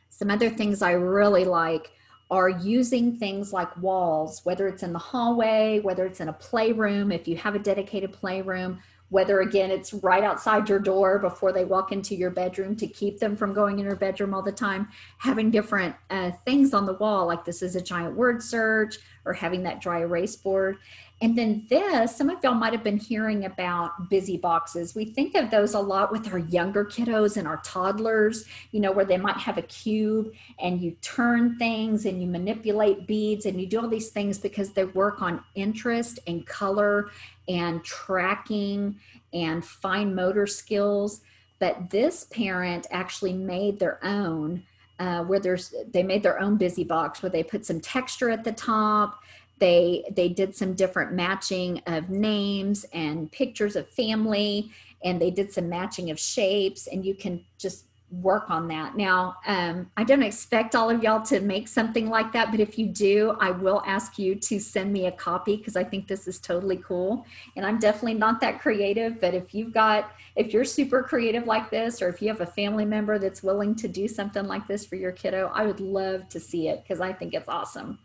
Some other things I really like are using things like walls, whether it's in the hallway, whether it's in a playroom, if you have a dedicated playroom, whether again it's right outside your door before they walk into your bedroom to keep them from going in your bedroom all the time having different uh, things on the wall like this is a giant word search or having that dry erase board and then this, some of y'all might have been hearing about busy boxes. We think of those a lot with our younger kiddos and our toddlers, you know, where they might have a cube and you turn things and you manipulate beads and you do all these things because they work on interest and color and tracking and fine motor skills. But this parent actually made their own. Uh, where there's they made their own busy box where they put some texture at the top they they did some different matching of names and pictures of family and they did some matching of shapes and you can just work on that. Now um, i don't expect all of y'all to make something like that but if you do i will ask you to send me a copy because i think this is totally cool. And i'm definitely not that creative but if you've got if you're super creative like this or if you have a family member that's willing to do something like this for your kiddo i would love to see it because i think it's awesome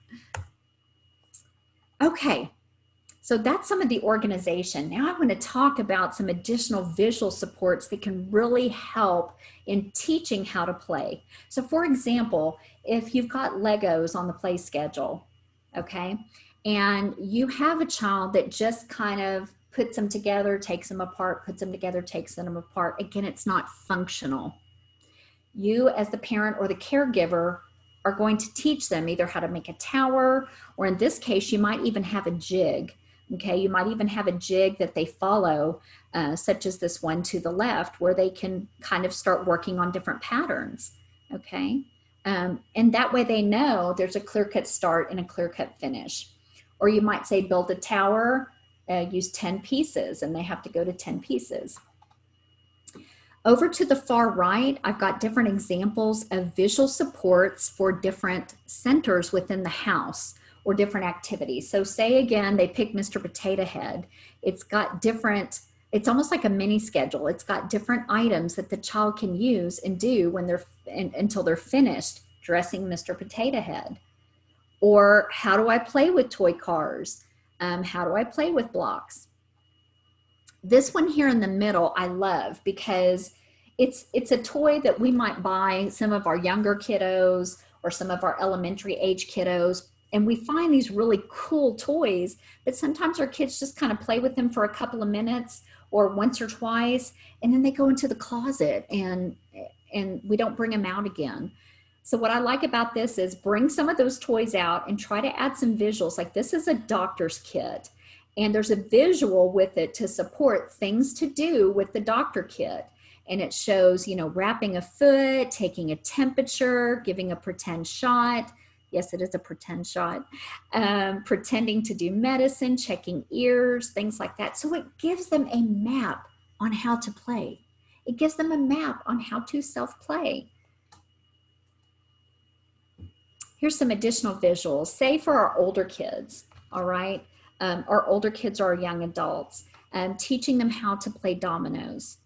Okay, so that's some of the organization. Now I want to talk about some additional visual supports that can really help in teaching how to play. So for example, if you've got Legos on the play schedule, okay, and you have a child that just kind of puts them together, takes them apart, puts them together, takes them apart, again, it's not functional. You as the parent or the caregiver are going to teach them either how to make a tower, or in this case, you might even have a jig. Okay, you might even have a jig that they follow, uh, such as this one to the left, where they can kind of start working on different patterns. Okay, um, and that way they know there's a clear cut start and a clear cut finish. Or you might say, build a tower, uh, use 10 pieces, and they have to go to 10 pieces. Over to the far right, I've got different examples of visual supports for different centers within the house or different activities. So say again, they pick Mr. Potato Head. It's got different, it's almost like a mini schedule. It's got different items that the child can use and do when they're, in, until they're finished dressing Mr. Potato Head. Or how do I play with toy cars? Um, how do I play with blocks? This one here in the middle, I love because it's it's a toy that we might buy some of our younger kiddos or some of our elementary age kiddos and we find these really cool toys but sometimes our kids just kind of play with them for a couple of minutes or once or twice and then they go into the closet and and we don't bring them out again. So what i like about this is bring some of those toys out and try to add some visuals like this is a doctor's kit and there's a visual with it to support things to do with the doctor kit. And it shows you know wrapping a foot taking a temperature giving a pretend shot. Yes it is a pretend shot. Um, pretending to do medicine checking ears things like that. So it gives them a map on how to play. It gives them a map on how to self play here's some additional visuals say for our older kids all right um, our older kids or our young adults, um, teaching them how to play dominoes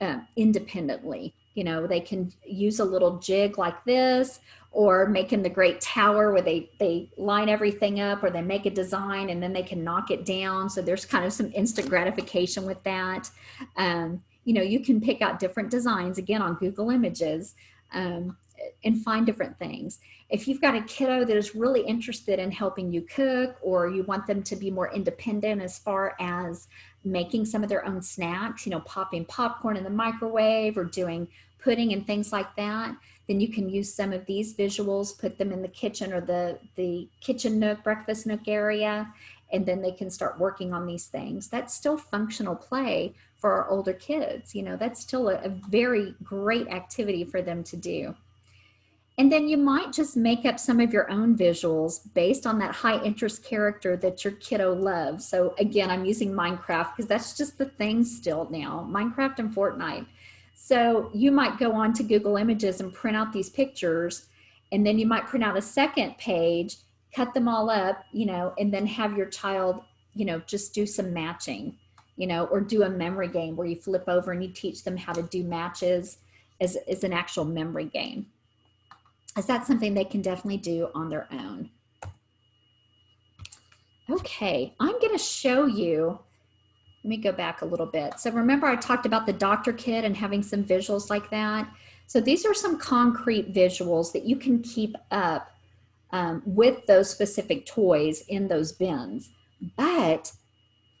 uh, independently. You know, they can use a little jig like this or making the great tower where they, they line everything up or they make a design and then they can knock it down. So there's kind of some instant gratification with that. Um, you know, you can pick out different designs again on Google Images um, and find different things. If you've got a kiddo that is really interested in helping you cook, or you want them to be more independent as far as making some of their own snacks, you know, popping popcorn in the microwave or doing pudding and things like that, then you can use some of these visuals, put them in the kitchen or the, the kitchen nook, breakfast nook area, and then they can start working on these things. That's still functional play for our older kids. You know, that's still a, a very great activity for them to do. And then you might just make up some of your own visuals based on that high interest character that your kiddo loves. So again, I'm using Minecraft because that's just the thing still now, Minecraft and Fortnite. So you might go on to Google Images and print out these pictures, and then you might print out a second page, cut them all up, you know, and then have your child, you know, just do some matching, you know, or do a memory game where you flip over and you teach them how to do matches as, as an actual memory game is that something they can definitely do on their own. Okay, I'm going to show you. Let me go back a little bit. So remember I talked about the doctor kit and having some visuals like that. So these are some concrete visuals that you can keep up um, with those specific toys in those bins. But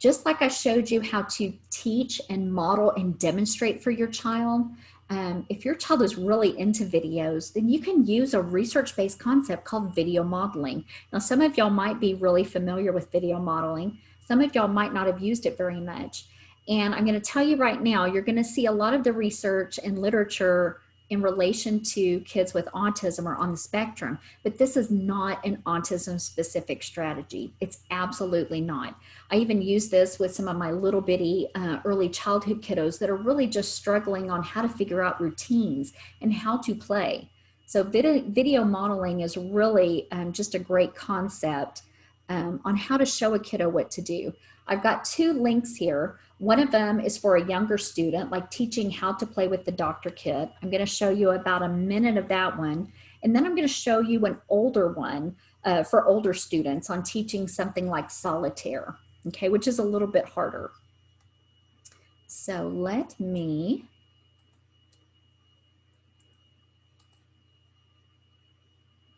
just like I showed you how to teach and model and demonstrate for your child, um, if your child is really into videos, then you can use a research based concept called video modeling. Now, some of y'all might be really familiar with video modeling, some of y'all might not have used it very much. And I'm going to tell you right now, you're going to see a lot of the research and literature in relation to kids with autism or on the spectrum, but this is not an autism specific strategy. It's absolutely not. I even use this with some of my little bitty uh, early childhood kiddos that are really just struggling on how to figure out routines and how to play. So, video, video modeling is really um, just a great concept um, on how to show a kiddo what to do. I've got two links here. One of them is for a younger student, like teaching how to play with the doctor kit. I'm going to show you about a minute of that one. And then I'm going to show you an older one uh, for older students on teaching something like solitaire, okay, which is a little bit harder. So let me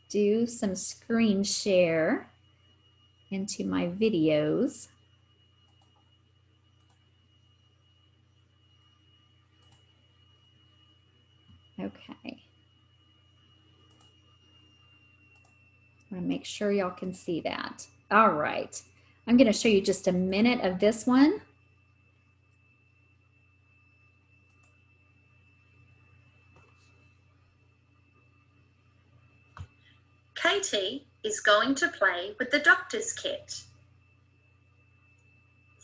do some screen share into my videos. Okay. I want to make sure y'all can see that. All right. I'm going to show you just a minute of this one. Katie is going to play with the doctor's kit.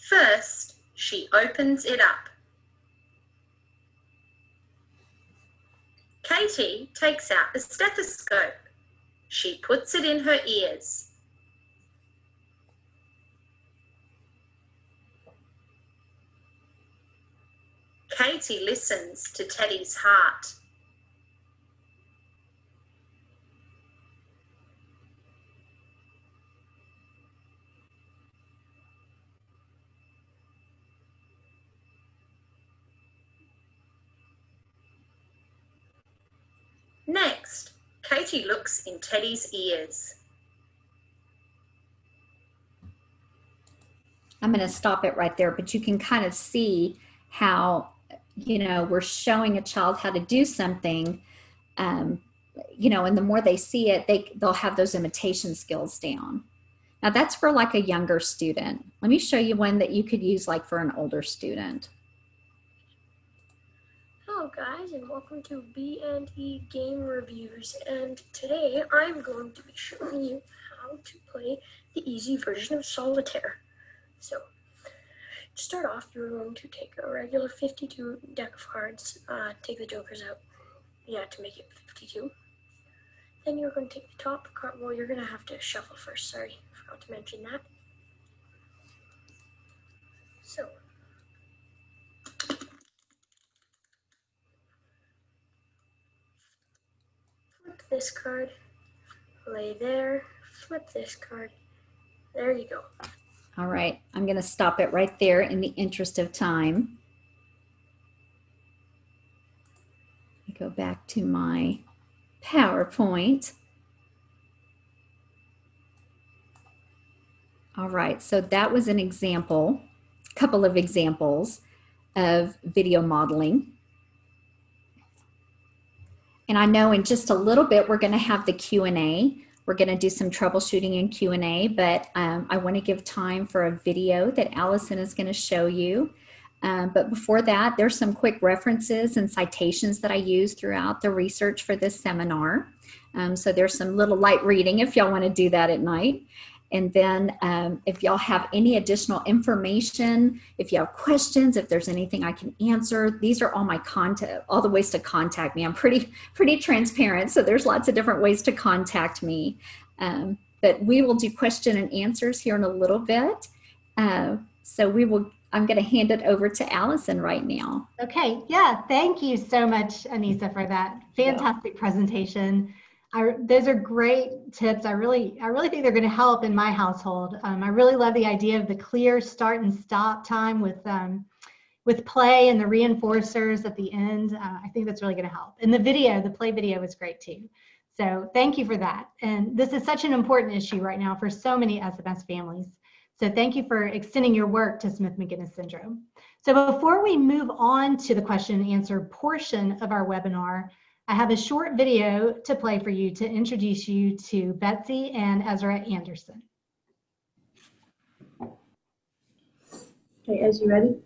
First, she opens it up. Katie takes out the stethoscope. She puts it in her ears. Katie listens to Teddy's heart. Next, Katie looks in Teddy's ears. I'm going to stop it right there, but you can kind of see how, you know, we're showing a child how to do something, um, you know, and the more they see it, they, they'll have those imitation skills down. Now that's for like a younger student. Let me show you one that you could use like for an older student. Hello guys and welcome to B&E Game Reviews and today I'm going to be showing you how to play the easy version of Solitaire. So to start off you're going to take a regular 52 deck of cards, uh, take the jokers out, yeah to make it 52. Then you're going to take the top card, well you're going to have to shuffle first, sorry, forgot to mention that. So flip this card, lay there, flip this card. There you go. All right, I'm going to stop it right there in the interest of time. me go back to my PowerPoint. All right, so that was an example, a couple of examples of video modeling. And I know in just a little bit, we're gonna have the Q&A. We're gonna do some troubleshooting and Q&A, but um, I wanna give time for a video that Allison is gonna show you. Um, but before that, there's some quick references and citations that I use throughout the research for this seminar. Um, so there's some little light reading if y'all want to do that at night. And then um, if y'all have any additional information, if you have questions, if there's anything I can answer, these are all my contact, all the ways to contact me. I'm pretty, pretty transparent. So there's lots of different ways to contact me. Um, but we will do question and answers here in a little bit. Uh, so we will I'm going to hand it over to Allison right now. Okay, yeah, thank you so much, Anissa, for that fantastic yeah. presentation. I, those are great tips. I really, I really think they're going to help in my household. Um, I really love the idea of the clear start and stop time with um, with play and the reinforcers at the end. Uh, I think that's really going to help. And the video, the play video, was great too. So thank you for that. And this is such an important issue right now for so many SMS families. So thank you for extending your work to Smith-Magenis syndrome. So before we move on to the question and answer portion of our webinar, I have a short video to play for you to introduce you to Betsy and Ezra Anderson. Okay, Ez, you ready?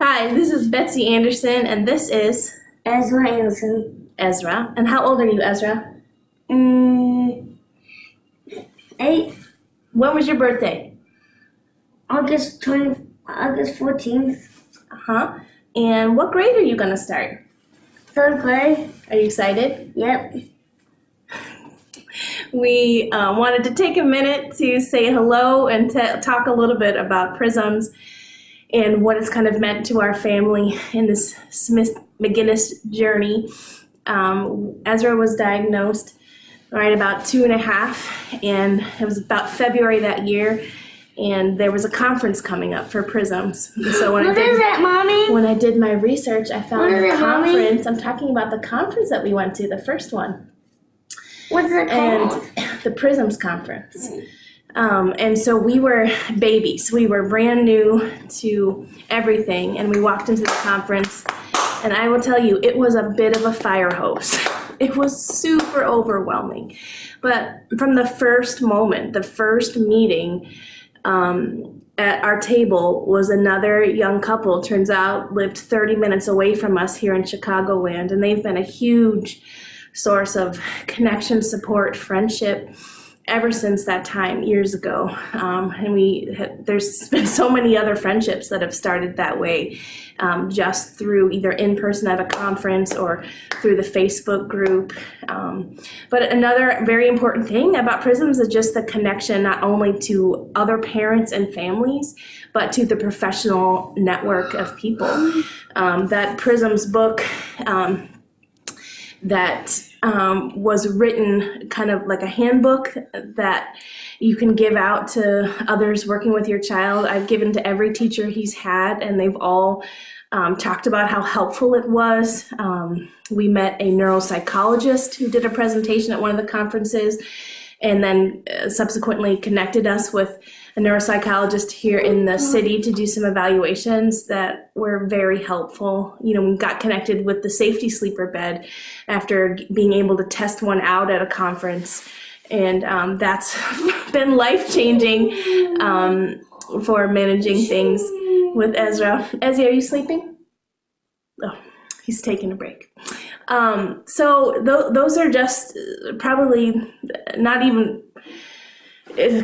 Hi, this is Betsy Anderson, and this is Ezra Anderson. Ezra. And how old are you, Ezra? Mm, eight. When was your birthday? August 20, August 14th. Uh-huh. And what grade are you going to start? Third grade. Are you excited? Yep. We uh, wanted to take a minute to say hello and to talk a little bit about PRISMS and what it's kind of meant to our family in this Smith McGinnis journey. Um, Ezra was diagnosed right about two and a half, and it was about February that year and there was a conference coming up for PRISMS. So when what I did, is that, mommy? When I did my research, I found a conference. I'm talking about the conference that we went to, the first one. What's it called? And the PRISMS Conference. Um, and so we were babies. We were brand new to everything, and we walked into the conference. And I will tell you, it was a bit of a fire hose. It was super overwhelming. But from the first moment, the first meeting, um, at our table was another young couple. Turns out lived 30 minutes away from us here in chicagoland and they've been a huge source of connection support friendship ever since that time years ago. Um, and we there's been so many other friendships that have started that way, um, just through either in person at a conference or through the Facebook group. Um, but another very important thing about PRISMS is just the connection not only to other parents and families, but to the professional network of people. Um, that PRISMS book um, that um, was written kind of like a handbook that you can give out to others working with your child. I've given to every teacher he's had, and they've all um, talked about how helpful it was. Um, we met a neuropsychologist who did a presentation at one of the conferences and then uh, subsequently connected us with a neuropsychologist here in the city to do some evaluations that were very helpful. You know, we got connected with the safety sleeper bed after being able to test one out at a conference. And um, that's been life changing um, for managing things with Ezra. Ezra, are you sleeping? Oh, he's taking a break. Um, so th- those are just probably not even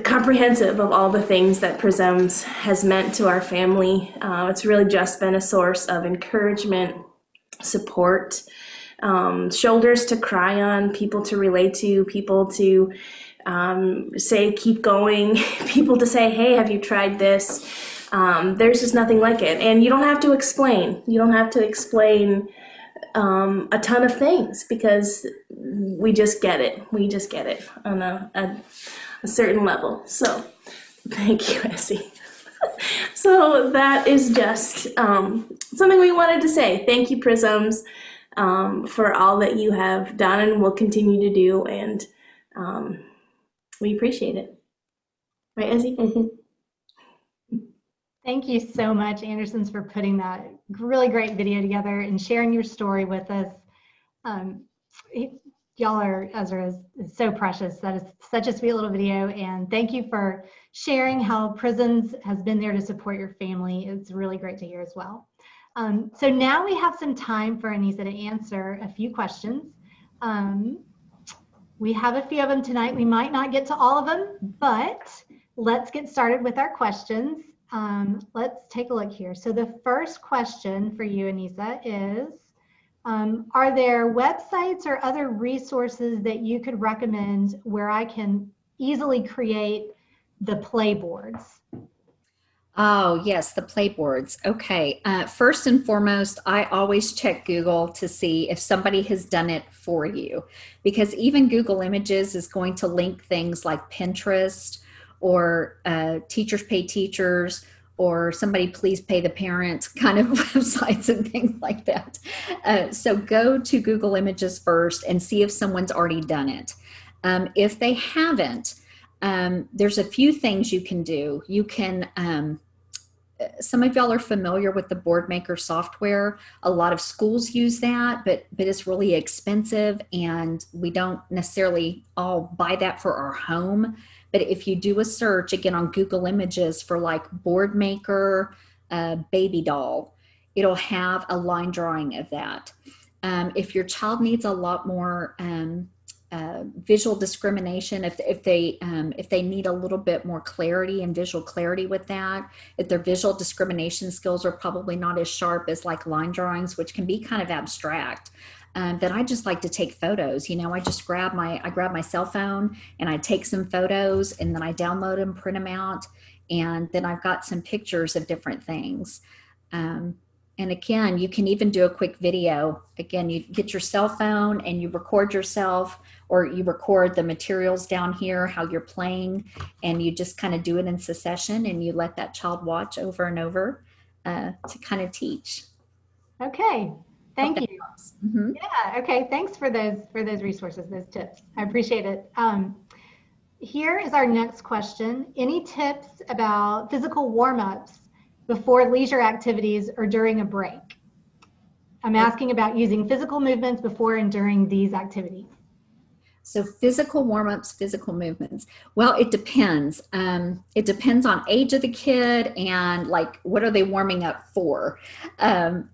comprehensive of all the things that PRISMS has meant to our family. Uh, it's really just been a source of encouragement, support, um, shoulders to cry on, people to relate to, people to um, say, keep going, people to say, hey, have you tried this? Um, there's just nothing like it. And you don't have to explain. You don't have to explain um, a ton of things because we just get it. We just get it on a, a a certain level. So thank you, Essie. so that is just um, something we wanted to say. Thank you, PRISMS, um, for all that you have done and will continue to do, and um, we appreciate it. Right, Izzy? Thank you so much, Andersons, for putting that really great video together and sharing your story with us. Um, y'all are, Ezra is, so precious. That is such a sweet little video. And thank you for sharing how PRISMS has been there to support your family. It's really great to hear as well. Um, so now we have some time for Anissa to answer a few questions. Um, we have a few of them tonight. We might not get to all of them, but let's get started with our questions. Um, let's take a look here. So the first question for you, Anissa, is um, Are there websites or other resources that you could recommend where I can easily create the playboards? Oh, yes, the playboards. Okay. Uh, first and foremost, I always check Google to see if somebody has done it for you because even Google Images is going to link things like Pinterest or uh, Teachers Pay Teachers or somebody please pay the parent kind of websites and things like that. Uh, so go to Google Images first and see if someone's already done it. Um, if they haven't, um, there's a few things you can do. You can, um, some of y'all are familiar with the Boardmaker software. A lot of schools use that, but but it's really expensive, and we don't necessarily all buy that for our home. But if you do a search again on Google Images for like Boardmaker uh, baby doll, it'll have a line drawing of that. Um, if your child needs a lot more um, uh, visual discrimination if, if they um, if they need a little bit more clarity and visual clarity with that if their visual discrimination skills are probably not as sharp as like line drawings which can be kind of abstract um, then i just like to take photos you know? I just grab my i grab my cell phone and i take some photos and then i download them print them out and then i've got some pictures of different things. Um, and again you can even do a quick video. Again you get your cell phone and you record yourself or you record the materials down here, how you're playing, and you just kind of do it in succession and you let that child watch over and over uh, to kind of teach. Okay, thank you. Mm-hmm. Yeah, okay, thanks for those for those resources, those tips. I appreciate it. Um, here is our next question. Any tips about physical warm-ups before leisure activities or during a break? I'm asking about using physical movements before and during these activities. So physical warm-ups, physical movements. Well, it depends. Um, it depends on age of the kid and like what are they warming up for. Um,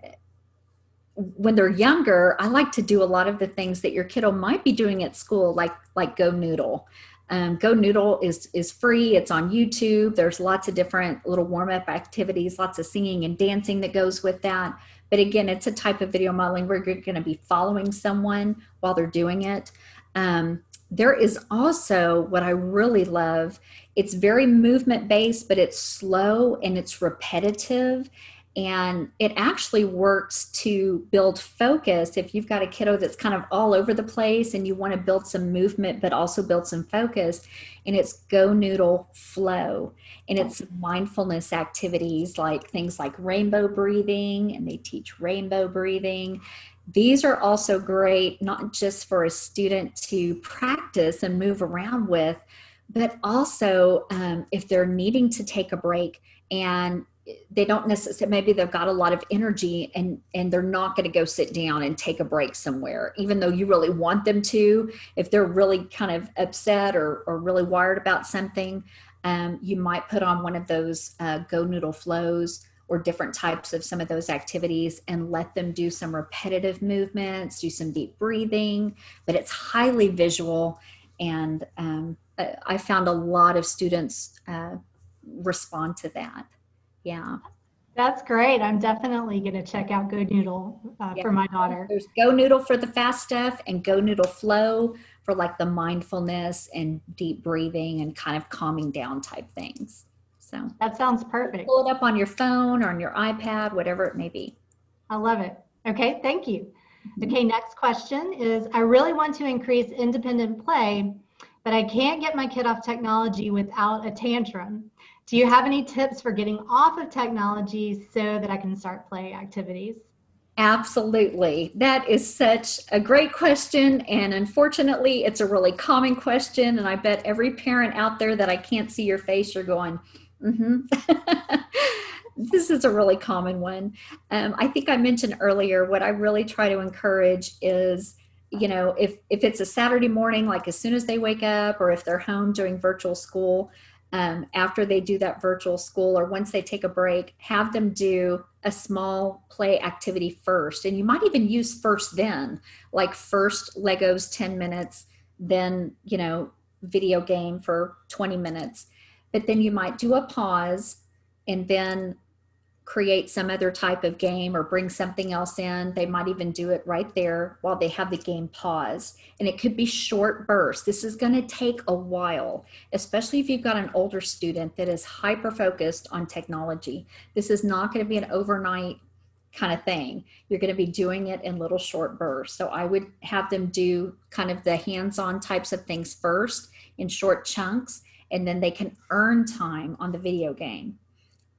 when they're younger, I like to do a lot of the things that your kiddo might be doing at school, like like Go Noodle. Um, Go Noodle is is free. It's on YouTube. There's lots of different little warm up activities, lots of singing and dancing that goes with that. But again, it's a type of video modeling where you're going to be following someone while they're doing it. Um, there is also what I really love. It's very movement based, but it's slow and it's repetitive. And it actually works to build focus. If you've got a kiddo that's kind of all over the place and you want to build some movement, but also build some focus, and it's Go Noodle Flow. And it's mindfulness activities like things like rainbow breathing, and they teach rainbow breathing these are also great, not just for a student to practice and move around with, but also um, if they're needing to take a break and they don't necessarily maybe they've got a lot of energy and and they're not going to go sit down and take a break somewhere even though you really want them to if they're really kind of upset or, or really wired about something um, you might put on one of those uh, go noodle flows or different types of some of those activities and let them do some repetitive movements, do some deep breathing, but it's highly visual. And um, I found a lot of students uh, respond to that. Yeah. That's great. I'm definitely going to check out Go Noodle uh, Yeah. for my daughter. There's Go Noodle for the fast stuff and Go Noodle Flow for like the mindfulness and deep breathing and kind of calming down type things. So That sounds perfect. pull it up on your phone or on your iPad, whatever it may be. I love it. Okay, thank you. Okay, next question is I really want to increase independent play, but I can't get my kid off technology without a tantrum. Do you have any tips for getting off of technology so that I can start play activities? Absolutely. That is such a great question. And unfortunately, it's a really common question. And I bet every parent out there that I can't see your face, you're going, mm-hmm. this is a really common one. Um, I think I mentioned earlier what I really try to encourage is you know if if it's a saturday morning like as soon as they wake up or if they're home doing virtual school um, after they do that virtual school or once they take a break have them do a small play activity first. And you might even use first then like first legos 10 minutes then you know video game for 20 minutes. But then you might do a pause and then create some other type of game or bring something else in. They might even do it right there while they have the game paused. And it could be short bursts. This is going to take a while, especially if you've got an older student that is hyper focused on technology. This is not going to be an overnight kind of thing. You're going to be doing it in little short bursts. So I would have them do kind of the hands on types of things first in short chunks, and then they can earn time on the video game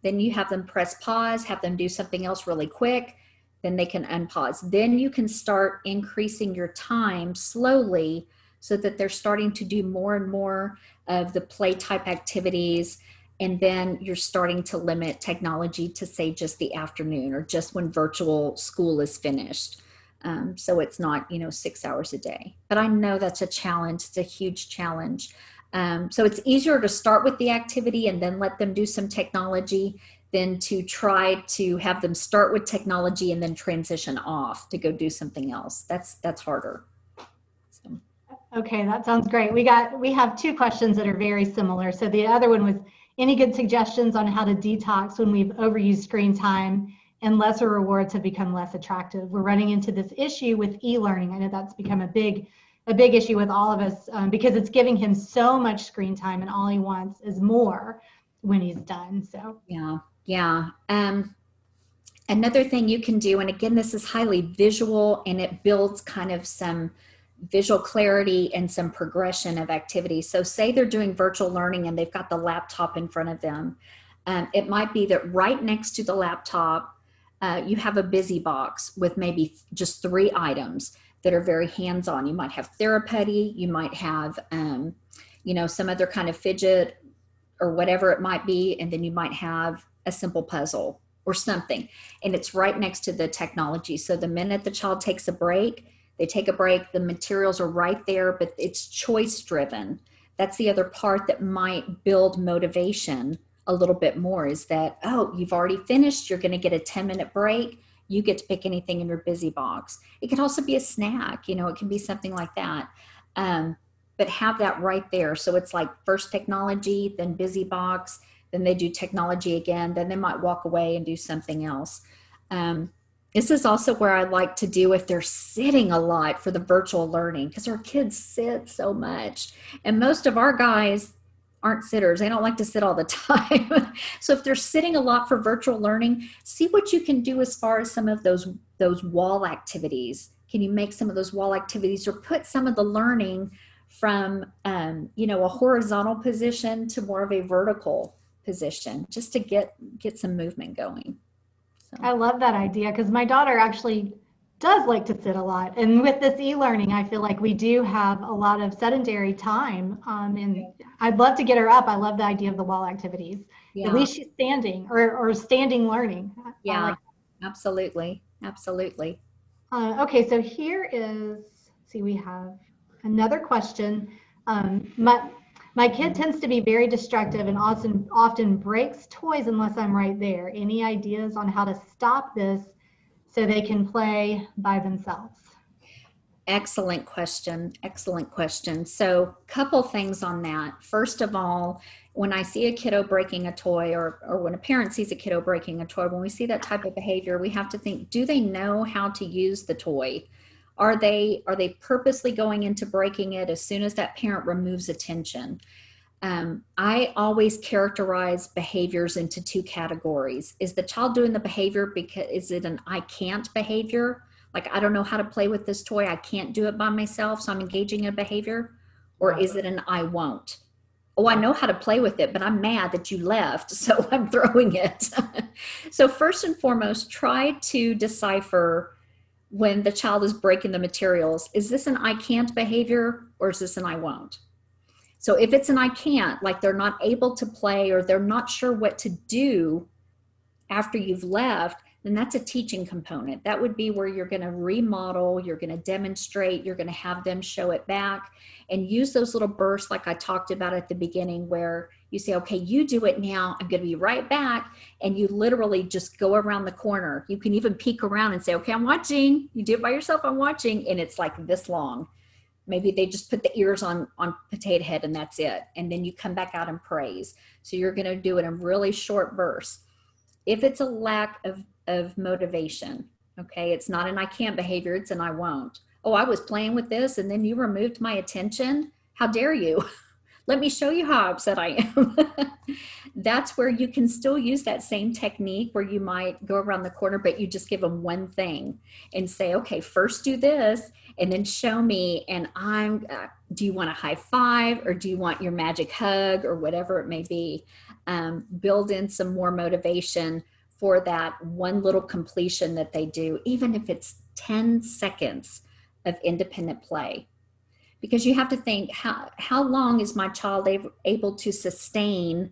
then you have them press pause, have them do something else really quick. Then they can unpause. Then you can start increasing your time slowly so that they're starting to do more and more of the play type activities. And then you're starting to limit technology to, say, just the afternoon or just when virtual school is finished. Um, so it's not, you know, six hours a day. But I know that's a challenge. It's a huge challenge. Um, so it's easier to start with the activity and then let them do some technology than to try to have them start with technology and then transition off to go do something else. That's that's harder. So. Okay, that sounds great. We got we have two questions that are very similar. So the other one was any good suggestions on how to detox when we've overused screen time and lesser rewards have become less attractive. We're running into this issue with e-learning. I know that's become a big a big issue with all of us um, because it's giving him so much screen time and all he wants is more when he's done so. Yeah yeah um another thing you can do and again this is highly visual and it builds kind of some visual clarity and some progression of activity. So say they're doing virtual learning and they've got the laptop in front of them um, it might be that right next to the laptop uh, you have a busy box with maybe just three items that are very hands-on. You might have Theraputty, you might have, um, you know, some other kind of fidget or whatever it might be, and then you might have a simple puzzle or something. And it's right next to the technology. So the minute the child takes a break, they take a break, the materials are right there, but it's choice driven. That's the other part that might build motivation a little bit more is that, oh, you've already finished, you're going to get a 10 minute break you get to pick anything in your busy box. It could also be a snack, you know, it can be something like that. Um, but have that right there. So it's like first technology, then busy box, then they do technology again, then they might walk away and do something else. Um, this is also where I like to do if they're sitting a lot for the virtual learning because our kids sit so much. And most of our guys, aren't sitters. They don't like to sit all the time. so if they're sitting a lot for virtual learning, see what you can do as far as some of those those wall activities. Can you make some of those wall activities or put some of the learning from um, you know a horizontal position to more of a vertical position just to get get some movement going. So. I love that idea because my daughter actually does like to sit a lot. And with this e-learning, I feel like we do have a lot of sedentary time. Um, and I'd love to get her up. I love the idea of the wall activities. Yeah. At least she's standing or, or standing learning. Yeah, like absolutely. Absolutely. Uh, okay, so here is, see, we have another question. Um, my, my kid tends to be very destructive and often often breaks toys unless I'm right there. Any ideas on how to stop this so they can play by themselves? Excellent question. Excellent question. So, a couple things on that. First of all, when I see a kiddo breaking a toy, or, or when a parent sees a kiddo breaking a toy, when we see that type of behavior, we have to think: Do they know how to use the toy? Are they are they purposely going into breaking it as soon as that parent removes attention? Um, I always characterize behaviors into two categories. Is the child doing the behavior because is it an I can't behavior? Like I don't know how to play with this toy, I can't do it by myself, so I'm engaging in a behavior, or is it an I won't? oh, I know how to play with it, but I'm mad that you left, so I'm throwing it. so, first and foremost, try to decipher when the child is breaking the materials is this an I can't behavior or is this an I won't? So, if it's an I can't, like they're not able to play or they're not sure what to do after you've left, then that's a teaching component. That would be where you're going to remodel, you're going to demonstrate, you're going to have them show it back and use those little bursts like I talked about at the beginning where you say, okay, you do it now. I'm going to be right back. And you literally just go around the corner. You can even peek around and say, okay, I'm watching. You do it by yourself. I'm watching. And it's like this long. Maybe they just put the ears on, on potato head and that's it. And then you come back out and praise. So you're going to do it in really short bursts. If it's a lack of of motivation. Okay, it's not an I can't behavior, it's an I won't. Oh, I was playing with this and then you removed my attention. How dare you? Let me show you how upset I am. That's where you can still use that same technique where you might go around the corner, but you just give them one thing and say, okay, first do this and then show me. And I'm, uh, do you want a high five or do you want your magic hug or whatever it may be? Um, build in some more motivation for that one little completion that they do, even if it's 10 seconds of independent play. Because you have to think how, how long is my child able to sustain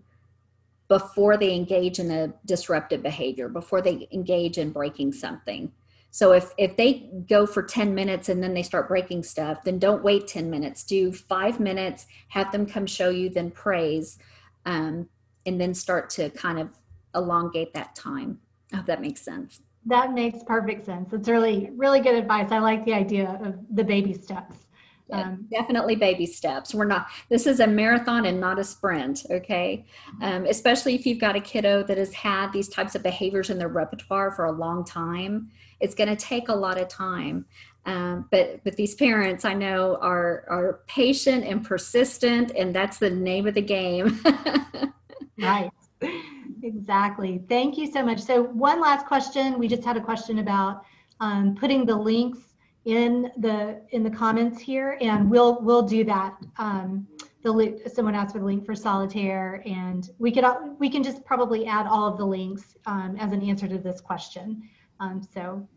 before they engage in a disruptive behavior, before they engage in breaking something? So if, if they go for 10 minutes and then they start breaking stuff, then don't wait 10 minutes. Do five minutes, have them come show you, then praise, um, and then start to kind of elongate that time. I hope that makes sense. That makes perfect sense. It's really, really good advice. I like the idea of the baby steps. Yeah, um, definitely baby steps. We're not, this is a marathon and not a sprint, okay? Um, especially if you've got a kiddo that has had these types of behaviors in their repertoire for a long time. It's going to take a lot of time. Um, but but these parents I know are are patient and persistent, and that's the name of the game. right. Exactly. Thank you so much. So one last question. We just had a question about um, putting the links in the in the comments here, and we'll we'll do that. Um, the someone asked for the link for solitaire, and we could we can just probably add all of the links um, as an answer to this question. Um, so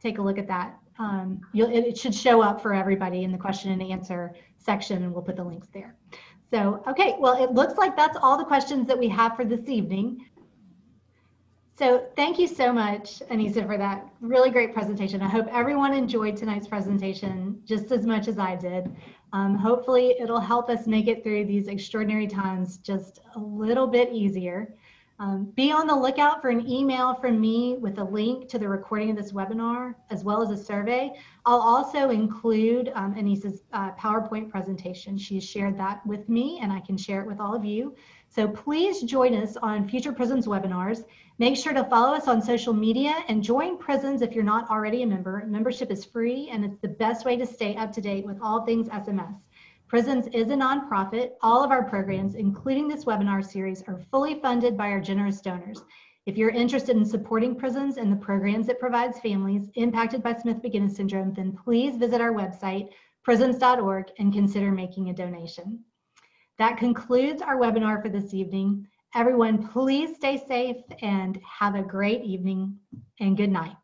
take a look at that. Um, it should show up for everybody in the question and answer section, and we'll put the links there. So, okay, well, it looks like that's all the questions that we have for this evening. So thank you so much, Anissa, for that really great presentation. I hope everyone enjoyed tonight's presentation just as much as I did. Um, hopefully it'll help us make it through these extraordinary times just a little bit easier. Um, be on the lookout for an email from me with a link to the recording of this webinar, as well as a survey. I'll also include um, Anissa's uh, PowerPoint presentation. She shared that with me and I can share it with all of you. So please join us on future Prisms webinars. Make sure to follow us on social media and join Prisms if you're not already a member. Membership is free and it's the best way to stay up to date with all things SMS. Prisms is a nonprofit. All of our programs, including this webinar series, are fully funded by our generous donors. If you're interested in supporting Prisms and the programs it provides families impacted by Smith-Magenis syndrome, then please visit our website, prisms.org, and consider making a donation. That concludes our webinar for this evening. Everyone, please stay safe and have a great evening and good night.